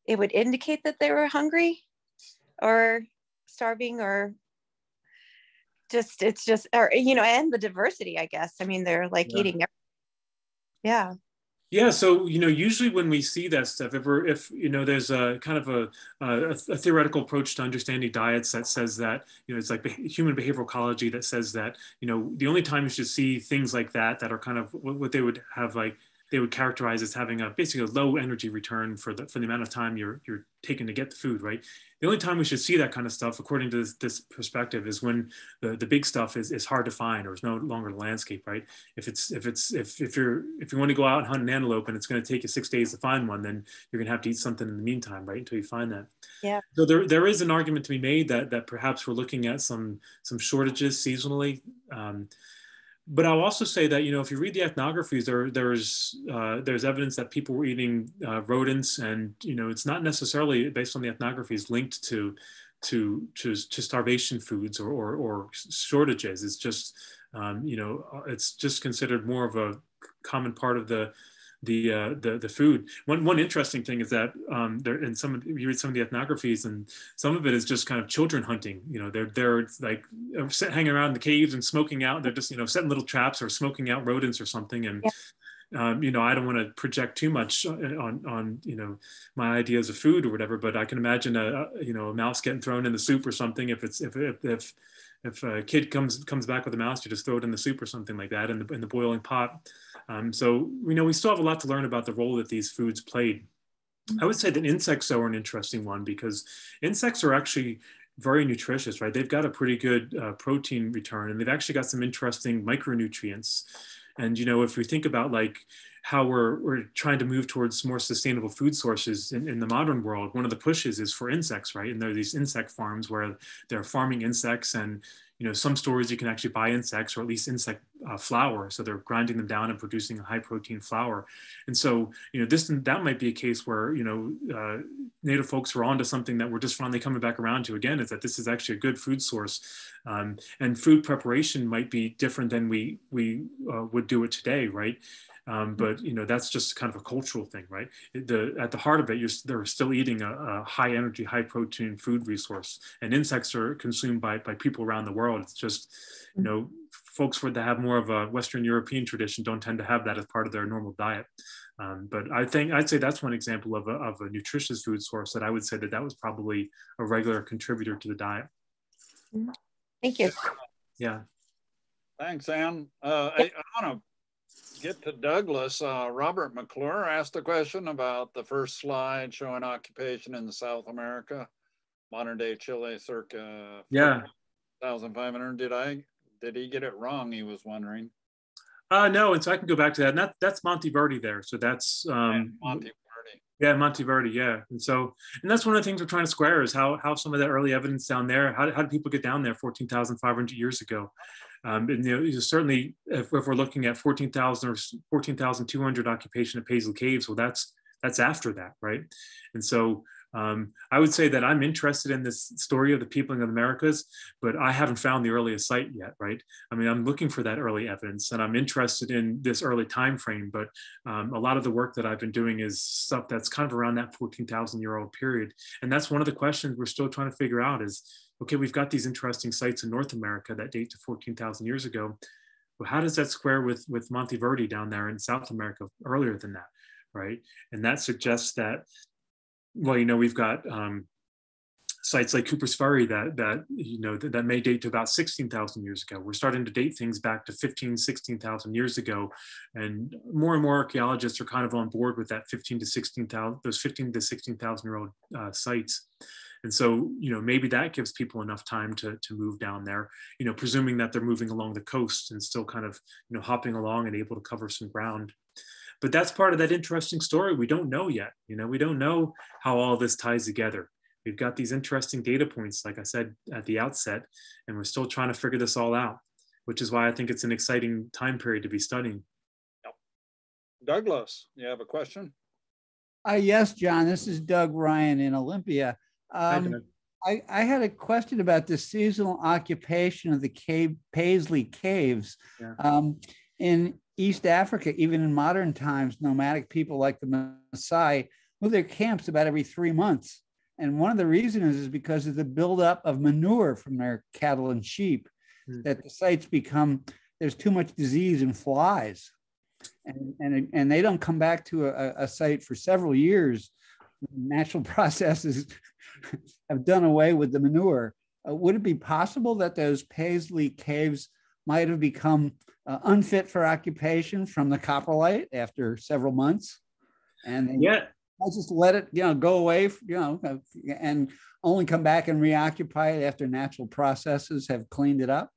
Speaker 6: it would indicate that they were hungry or starving or just, it's just, or, you know, and the diversity, I guess. I mean, they're like
Speaker 3: Yeah.
Speaker 6: eating. every- Yeah.
Speaker 3: Yeah, so you know, usually when we see that stuff, if we're, if you know, there's a kind of a, a, a theoretical approach to understanding diets that says that you know it's like beh- human behavioral ecology that says that you know the only time you should see things like that that are kind of what, what they would have like they would characterize as having a basically a low energy return for the for the amount of time you're you're taking to get the food, right? The only time we should see that kind of stuff, according to this, this perspective, is when the, the big stuff is, is hard to find or is no longer the landscape, right? If it's if it's if if you're if you want to go out and hunt an antelope and it's going to take you six days to find one, then you're going to have to eat something in the meantime, right? Until you find that.
Speaker 6: Yeah.
Speaker 3: So there, there is an argument to be made that that perhaps we're looking at some some shortages seasonally. Um, but I'll also say that you know if you read the ethnographies, there there's uh, there's evidence that people were eating uh, rodents, and you know it's not necessarily based on the ethnographies linked to to to, to starvation foods or, or, or shortages. It's just um, you know it's just considered more of a common part of the the uh, the the food. One one interesting thing is that um, there in some of, you read some of the ethnographies and some of it is just kind of children hunting. You know, they're they're like uh, hanging around in the caves and smoking out. They're just you know setting little traps or smoking out rodents or something. And yeah. um, you know, I don't want to project too much on on you know my ideas of food or whatever, but I can imagine a, a you know a mouse getting thrown in the soup or something if it's if if, if if a kid comes comes back with a mouse, you just throw it in the soup or something like that in the in the boiling pot. Um, so you know we still have a lot to learn about the role that these foods played. I would say that insects are an interesting one because insects are actually very nutritious, right? They've got a pretty good uh, protein return and they've actually got some interesting micronutrients. And, you know, if we think about like how we're, we're trying to move towards more sustainable food sources in, in the modern world, one of the pushes is for insects, right? And there are these insect farms where they're farming insects and you know, some stores you can actually buy insects or at least insect uh, flour. So they're grinding them down and producing a high protein flour. And so, you know, this that might be a case where, you know, uh, native folks were onto something that we're just finally coming back around to again, is that this is actually a good food source. Um, and food preparation might be different than we, we uh, would do it today, right? Um, mm-hmm. but you know that's just kind of a cultural thing, right? The at the heart of it, you're, they're still eating a, a, high energy, high protein food resource, and insects are consumed by by people around the world. It's just you mm-hmm. know folks that have more of a Western European tradition don't tend to have that as part of their normal diet. Um, but I think I'd say that's one example of a, of a nutritious food source that I would say that that was probably a regular contributor to the diet.
Speaker 6: Mm-hmm. Thank you.
Speaker 3: Yeah.
Speaker 1: Thanks, Anne. Uh, I, I want to get to Douglas, uh, Robert McClure asked a question about the first slide showing occupation in South America, modern day Chile, circa
Speaker 3: yeah,
Speaker 1: thousand five hundred. Did I did he get it wrong? He was wondering.
Speaker 3: Uh, no, and so I can go back to that. And that that's Monte Verde there. So that's um,
Speaker 1: yeah, Monte Verde.
Speaker 3: Yeah, Monte Verde. Yeah, and so and that's one of the things we're trying to square is how how some of that early evidence down there. How, how did people get down there fourteen thousand five hundred years ago? Um, and you know, certainly, if, if, we're looking at 14,000 or 14,200 occupation of Paisley Caves, well, that's that's after that, right? And so um, I would say that I'm interested in this story of the peopling of the Americas, but I haven't found the earliest site yet, right? I mean, I'm looking for that early evidence, and I'm interested in this early time frame. But um, a lot of the work that I've been doing is stuff that's kind of around that 14,000 year old period, and that's one of the questions we're still trying to figure out: is okay, we've got these interesting sites in North America that date to 14,000 years ago. Well, how does that square with, with Monte Verde down there in South America earlier than that, right? And that suggests that, well, you know, we've got um, sites like Cooper's Ferry that, that you know, that, that may date to about 16,000 years ago. We're starting to date things back to 15, 16,000 years ago. And more and more archeologists are kind of on board with that 15 to 16,000, those 15 to 16,000 year old uh, sites. And so, you know, maybe that gives people enough time to, to move down there, you know, presuming that they're moving along the coast and still kind of, you know, hopping along and able to cover some ground. But that's part of that interesting story. We don't know yet. You know, we don't know how all this ties together. We've got these interesting data points, like I said at the outset, and we're still trying to figure this all out, which is why I think it's an exciting time period to be studying.
Speaker 1: Douglas, you have a question?
Speaker 7: Uh, yes, John, this is Doug Ryan in Olympia. Um, I, I, had a question about the seasonal occupation of the cave, Paisley Caves. Yeah. Um, in East Africa, even in modern times, nomadic people like the Maasai move their camps about every three months. And one of the reasons is because of the buildup of manure from their cattle and sheep, mm. that the sites become, there's too much disease and flies. And, and, and they don't come back to a, a site for several years. Natural <laughs> processes <laughs> have done away with the manure. Uh, would it be possible that those Paisley caves might have become uh, unfit for occupation from the coprolite after several months? And
Speaker 3: yeah,
Speaker 7: I just let it, you know, go away, you know, uh, and only come back and reoccupy it after natural processes have cleaned it up?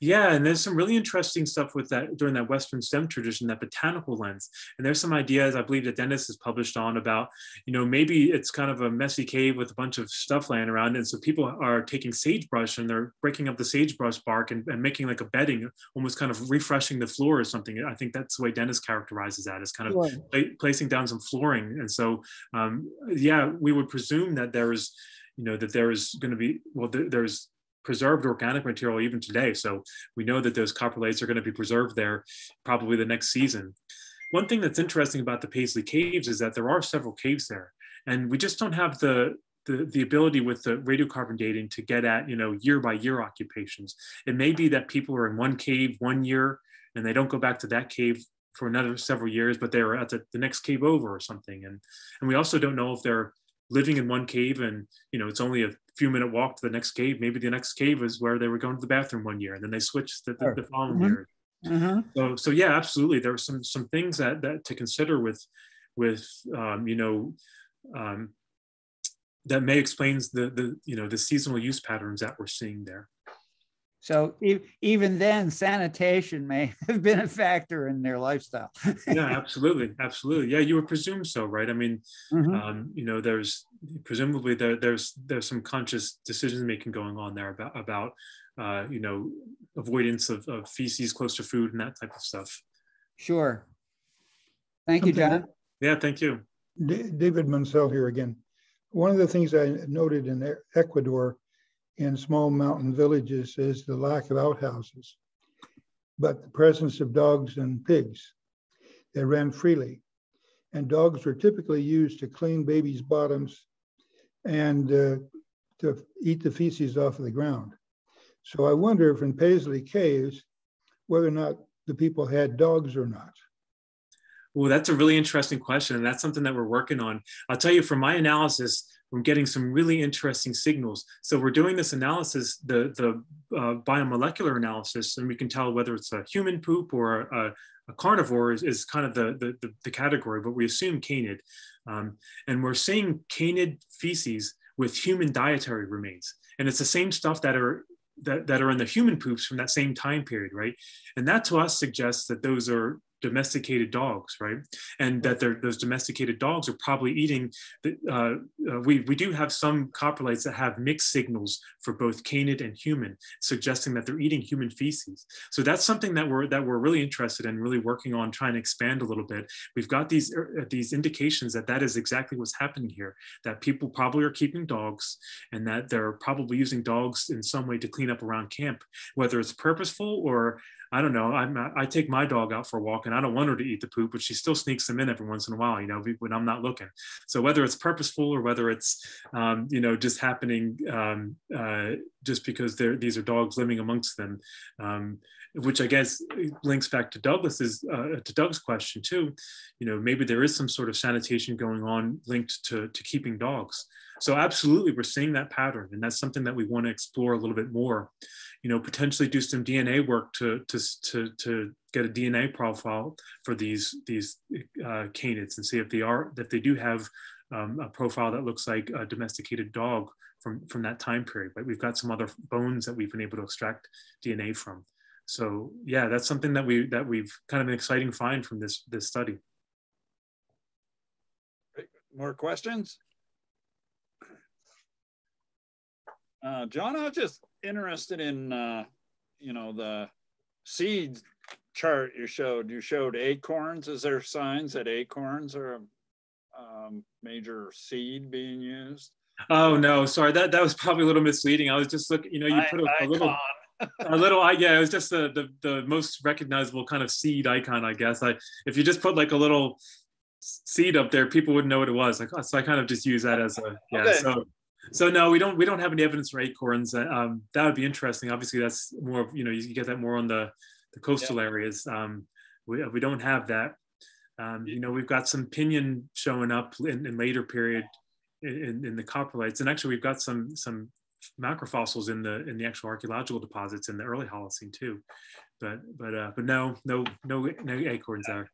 Speaker 3: Yeah, and there's some really interesting stuff with that during that Western Stemmed tradition, that botanical lens. And there's some ideas I believe that Dennis has published on about, you know, maybe it's kind of a messy cave with a bunch of stuff laying around. And so people are taking sagebrush and they're breaking up the sagebrush bark and, and making like a bedding, almost kind of refreshing the floor or something. I think that's the way Dennis characterizes that as kind of placing down some flooring. And so, um, yeah, we would presume that there is you know, that there is going to be, well, th there's preserved organic material even today. So we know that those coprolites are going to be preserved there probably the next season. One thing that's interesting about the Paisley Caves is that there are several caves there, and we just don't have the the, the ability with the radiocarbon dating to get at you know year by year occupations. It may be that people are in one cave one year and they don't go back to that cave for another several years, but they were at the, the next cave over or something. And and we also don't know if they're living in one cave and you know it's only a few minute walk to the next cave. Maybe the next cave is where they were going to the bathroom one year and then they switched the, the, the following mm-hmm. year. Mm-hmm. So so yeah, absolutely. There are some some things that that to consider with with um, you know um, that may explains the the you know the seasonal use patterns that we're seeing there.
Speaker 7: So e- even then, sanitation may <laughs> have been a factor in their lifestyle. <laughs>
Speaker 3: yeah, absolutely, absolutely. Yeah, you would presume so, right? I mean, mm-hmm. um, you know, there's presumably there, there's there's some conscious decision making going on there about about uh, you know avoidance of, of feces close to food and that type of stuff.
Speaker 7: Sure. Thank you, John.
Speaker 3: Yeah, thank you.
Speaker 5: D- David Munsell here again. One of the things I noted in Ecuador in small mountain villages is the lack of outhouses, but the presence of dogs and pigs They ran freely. And dogs were typically used to clean babies' bottoms and uh, to eat the feces off of the ground. So I wonder if in Paisley Caves, whether or not the people had dogs or not.
Speaker 3: Well, that's a really interesting question. And that's something that we're working on. I'll tell you from my analysis, we're getting some really interesting signals. So we're doing this analysis, the, the uh, biomolecular analysis, and we can tell whether it's a human poop or a, a carnivore is, is, kind of the, the, the, category, but we assume canid. Um, and we're seeing canid feces with human dietary remains. And it's the same stuff that are that, that are in the human poops from that same time period, right? And that to us suggests that those are domesticated dogs, right? And that those domesticated dogs are probably eating. The, uh, uh, we we do have some coprolites that have mixed signals for both canid and human, suggesting that they're eating human feces. So that's something that we're that we're really interested in, really working on trying to expand a little bit. We've got these uh, these indications that that is exactly what's happening here. That people probably are keeping dogs, and that they're probably using dogs in some way to clean up around camp, whether it's purposeful or I don't know. I'm, I take my dog out for a walk and I don't want her to eat the poop, but she still sneaks them in every once in a while, you know, when I'm not looking. So whether it's purposeful or whether it's, um, you know, just happening um, uh, just because there these are dogs living amongst them, um, which I guess links back to Douglas's, uh, to Doug's question too. You know, maybe there is some sort of sanitation going on linked to, to keeping dogs. So absolutely, we're seeing that pattern, and that's something that we want to explore a little bit more you know, potentially do some DNA work to to to to get a DNA profile for these these uh, canids and see if they are if they do have um, a profile that looks like a domesticated dog from from that time period. But we've got some other bones that we've been able to extract DNA from. So yeah, that's something that we that we've kind of an exciting find from this this study.
Speaker 1: More questions? Uh, John, I was just interested in, uh, you know, the seed chart you showed. You showed acorns. Is there signs that acorns are a um, major seed being used?
Speaker 3: Oh no, sorry. That that was probably a little misleading. I was just looking. You know, you put a, a little. <laughs> a little yeah it was just the, the the most recognizable kind of seed icon i guess i if you just put like a little seed up there people wouldn't know what it was like so i kind of just use that as a yeah okay. so so no, we don't we don't have any evidence for acorns. Um, that would be interesting. Obviously, that's more of you know you get that more on the the coastal yeah. areas. Um, we we don't have that. Um, you know, we've got some pinyon showing up in, in later period in, in the coprolites, and actually we've got some some macrofossils in the in the actual archaeological deposits in the early Holocene too. But but uh, but no no no no acorns there.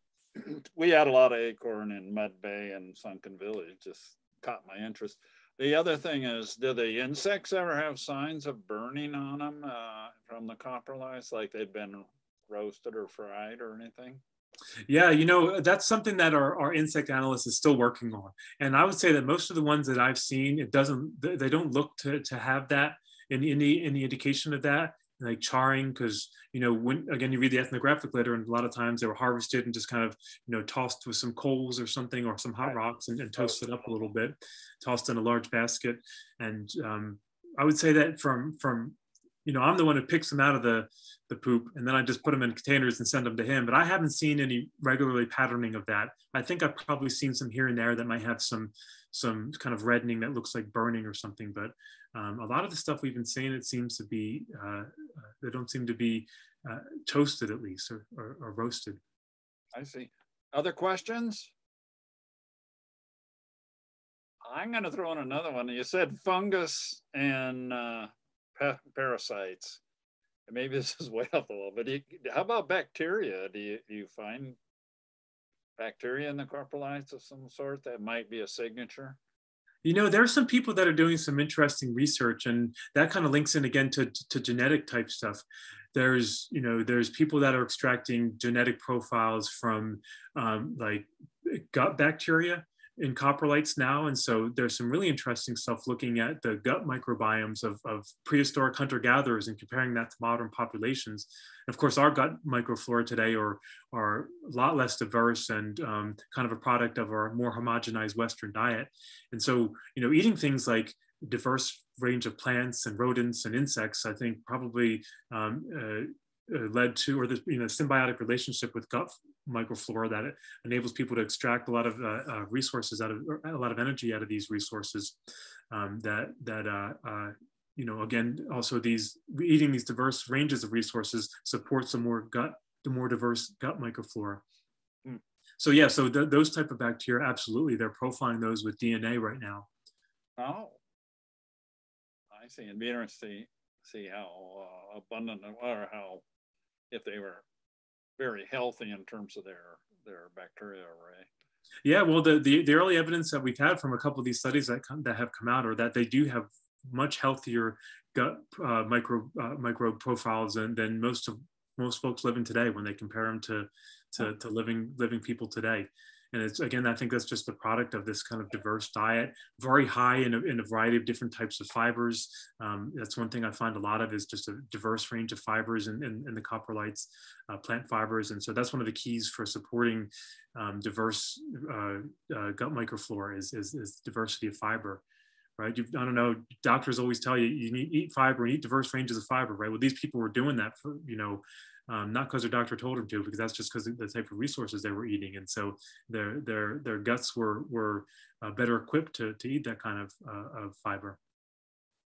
Speaker 1: We had a lot of acorn in Mud Bay and Sunken Village. Just caught my interest. The other thing is, do the insects ever have signs of burning on them uh, from the coprolites, like they've been roasted or fried or anything?
Speaker 3: Yeah, you know, that's something that our, our insect analyst is still working on. And I would say that most of the ones that I've seen, it doesn't, they don't look to, to have that in any, any indication of that. Like charring because you know when again you read the ethnographic letter and a lot of times they were harvested and just kind of you know tossed with some coals or something or some hot rocks and, and toasted up a little bit tossed in a large basket. And um, i would say that from from you know i'm the one who picks them out of the the poop and then i just put them in containers and send them to him. But i haven't seen any regularly patterning of that. I think i've probably seen some here and there that might have some some kind of reddening that looks like burning or something but um, a lot of the stuff we've been seeing, it seems to be, uh, uh, they don't seem to be uh, toasted at least or, or, or, roasted.
Speaker 1: I see. Other questions? I'm going to throw in another one. You said fungus and uh, parasites. Maybe this is way <laughs> off the wall, but you, how about bacteria? Do you, do you find bacteria in the coprolites of some sort that might be a signature?
Speaker 3: You know, there are some people that are doing some interesting research, and that kind of links in again to, to genetic type stuff. There's, you know, there's people that are extracting genetic profiles from um, like gut bacteria in coprolites now. And so there's some really interesting stuff looking at the gut microbiomes of, of prehistoric hunter gatherers and comparing that to modern populations. Of course, our gut microflora today are, are a lot less diverse and um, kind of a product of our more homogenized Western diet. And so, you know, eating things like diverse range of plants and rodents and insects, I think probably um, uh, led to, or the you know symbiotic relationship with gut microflora that enables people to extract a lot of uh, uh, resources out of, a lot of energy out of these resources. Um, that that uh, uh, you know again also these eating these diverse ranges of resources supports a more gut, the more diverse gut microflora. Mm. So yeah, so th those type of bacteria, absolutely, they're profiling those with DNA right now.
Speaker 1: Oh, I see. It'd be interesting to see how uh, abundant or how if they were very healthy in terms of their their bacteria array.
Speaker 3: Yeah, well, the, the, the early evidence that we've had from a couple of these studies that come, that have come out are that they do have much healthier gut uh, micro uh, microbe profiles than, than most of most folks living today when they compare them to to, to living living people today. And it's again, I think that's just the product of this kind of diverse diet, very high in a, in a variety of different types of fibers. Um, that's one thing I find a lot of is just a diverse range of fibers in, in, in the coprolites, uh, plant fibers. And so that's one of the keys for supporting um, diverse uh, uh, gut microflora is, is, is diversity of fiber right? You, I don't know. Doctors always tell you you need eat fiber and eat diverse ranges of fiber, right? Well, these people were doing that for you know um, not because their doctor told them to, because that's just because of the type of resources they were eating, and so their their their guts were were uh, better equipped to to eat that kind of uh, of fiber.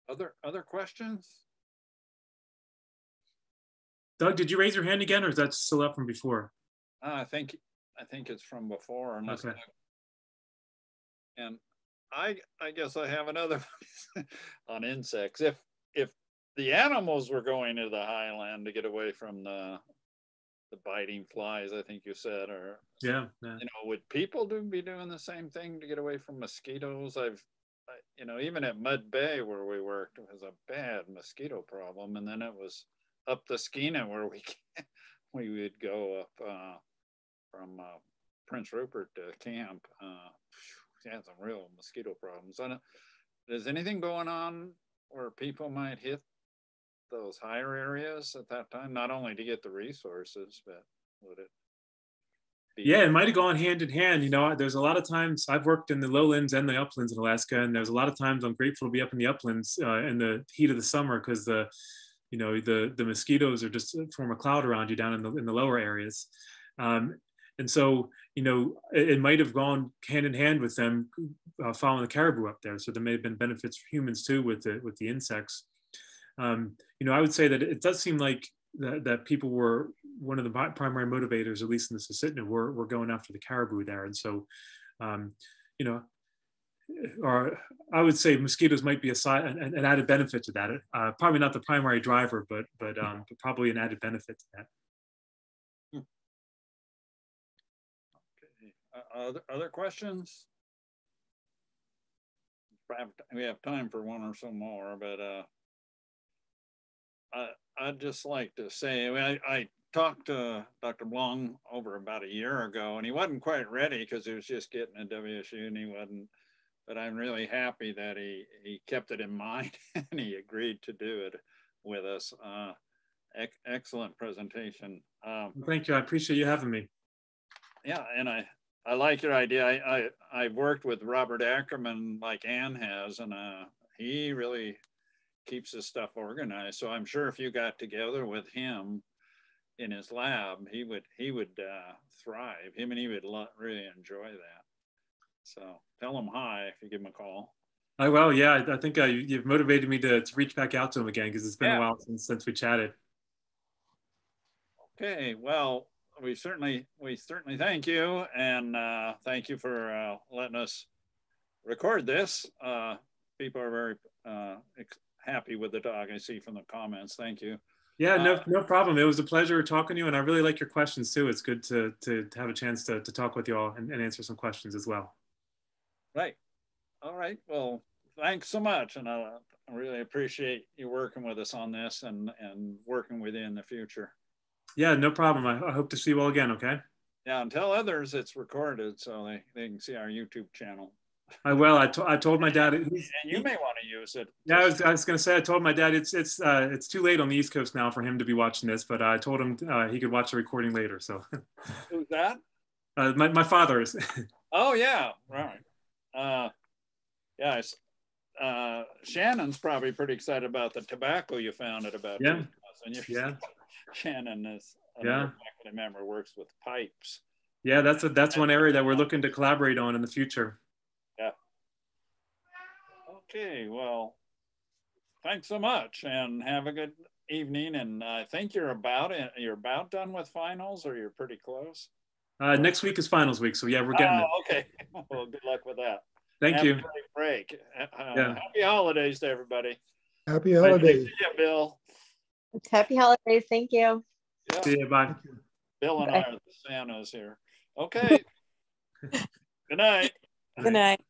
Speaker 1: Other other questions?
Speaker 3: Doug, did you raise your hand again, or is that still up from before?
Speaker 1: Uh, I think I think it's from before. Okay. And I I guess I have another <laughs> on insects. If if the animals were going to the highland to get away from the the biting flies, I think you said, or
Speaker 3: yeah, yeah.
Speaker 1: you know, would people do be doing the same thing to get away from mosquitoes? I've, I, you know, even at Mud Bay where we worked, it was a bad mosquito problem, and then it was up the Skeena where we <laughs> we would go up uh, from uh, Prince Rupert to camp. Uh, we had some real mosquito problems. I don't, is anything going on where people might hit those higher areas at that time, not only to get the resources, but would it?
Speaker 3: yeah, it might have gone hand in hand. You know, there's a lot of times I've worked in the lowlands and the uplands in Alaska, and there's a lot of times I'm grateful to be up in the uplands uh, in the heat of the summer because the, you know, the the mosquitoes are just form a cloud around you down in the in the lower areas. Um, and so, you know, it, it, might have gone hand in hand with them uh, following the caribou up there. So there may have been benefits for humans too with the with the insects um, you know, I would say that it does seem like that, that people were one of the primary motivators, at least in the Susitna, were, were going after the caribou there. And so, um, you know, or I would say mosquitoes might be a side, an, an added benefit to that. Uh, probably not the primary driver, but but, um, but probably an added benefit to that.
Speaker 1: Hmm. Okay. Other other questions? We have time for one or so more, but uh, I, I'd just like to say, I, I talked to Dr. Blong over about a year ago, and he wasn't quite ready because he was just getting a WSU and he wasn't. But I'm really happy that he he kept it in <laughs> mind and he agreed to do it with us. Uh, ec excellent presentation. Um,
Speaker 3: Thank you. I appreciate you having me.
Speaker 1: yeah, and I, I like your idea. I, I, I've worked with Robert Ackerman like Ann has, and uh, he really keeps his stuff organized. So I'm sure if you got together with him in his lab, he would, he would uh, thrive. Him and he would lo- really enjoy that. So tell him hi if you give him a call.
Speaker 3: I well, yeah, I, think uh, you, you've motivated me to, to reach back out to him again because it's been
Speaker 1: Yeah.
Speaker 3: a while since since we chatted.
Speaker 1: Okay, well, we certainly, we certainly thank you and uh, thank you for uh, letting us record this. Uh, people are very uh, ex- happy with the dog. I see from the comments. Thank you.
Speaker 3: Yeah, no,
Speaker 1: Uh,
Speaker 3: no problem. It was a pleasure talking to you, and I really like your questions too. It's good to to, to have a chance to, to talk with you all and, and answer some questions as well.
Speaker 1: Right. All right. Well, thanks so much. And I, really appreciate you working with us on this and, and working with you in the future.
Speaker 3: Yeah, no problem. I, I hope to see you all again. Okay.
Speaker 1: Yeah, and tell others it's recorded so they, they can see our YouTube channel.
Speaker 3: I will. I, to, I told my dad.
Speaker 1: And you may want to use it.
Speaker 3: Yeah, I was, I was gonna say. I told my dad it's it's uh, it's too late on the East Coast now for him to be watching this, but I told him uh, he could watch the recording later. So,
Speaker 1: Who's that?
Speaker 3: uh, my my father is.
Speaker 1: Oh yeah, right. Uh, yeah, it's, uh, Shannon's probably pretty excited about the tobacco you found at about.
Speaker 3: Yeah.
Speaker 1: 2000. You're-
Speaker 3: Yeah.
Speaker 1: Shannon is
Speaker 3: Yeah.
Speaker 1: faculty member works with pipes.
Speaker 3: yeah, that's a, that's one area that we're looking to collaborate on in the future.
Speaker 1: Okay, well, thanks so much and have a good evening. And I think you're about it. You're about done with finals or you're pretty close.
Speaker 3: Uh, next week is finals week, so yeah, we're getting it.
Speaker 1: Oh, okay. <laughs> Well, good luck with that.
Speaker 3: Thank
Speaker 1: Have a
Speaker 3: you.
Speaker 1: great Break. Uh,
Speaker 3: Yeah.
Speaker 1: Happy holidays to everybody.
Speaker 5: Happy holidays.
Speaker 1: Yeah, Bill.
Speaker 8: Happy holidays. Thank you.
Speaker 1: Yeah,
Speaker 3: See you. Bye.
Speaker 1: Bill and I are the Santas here. Okay. <laughs> Good night.
Speaker 6: Good night.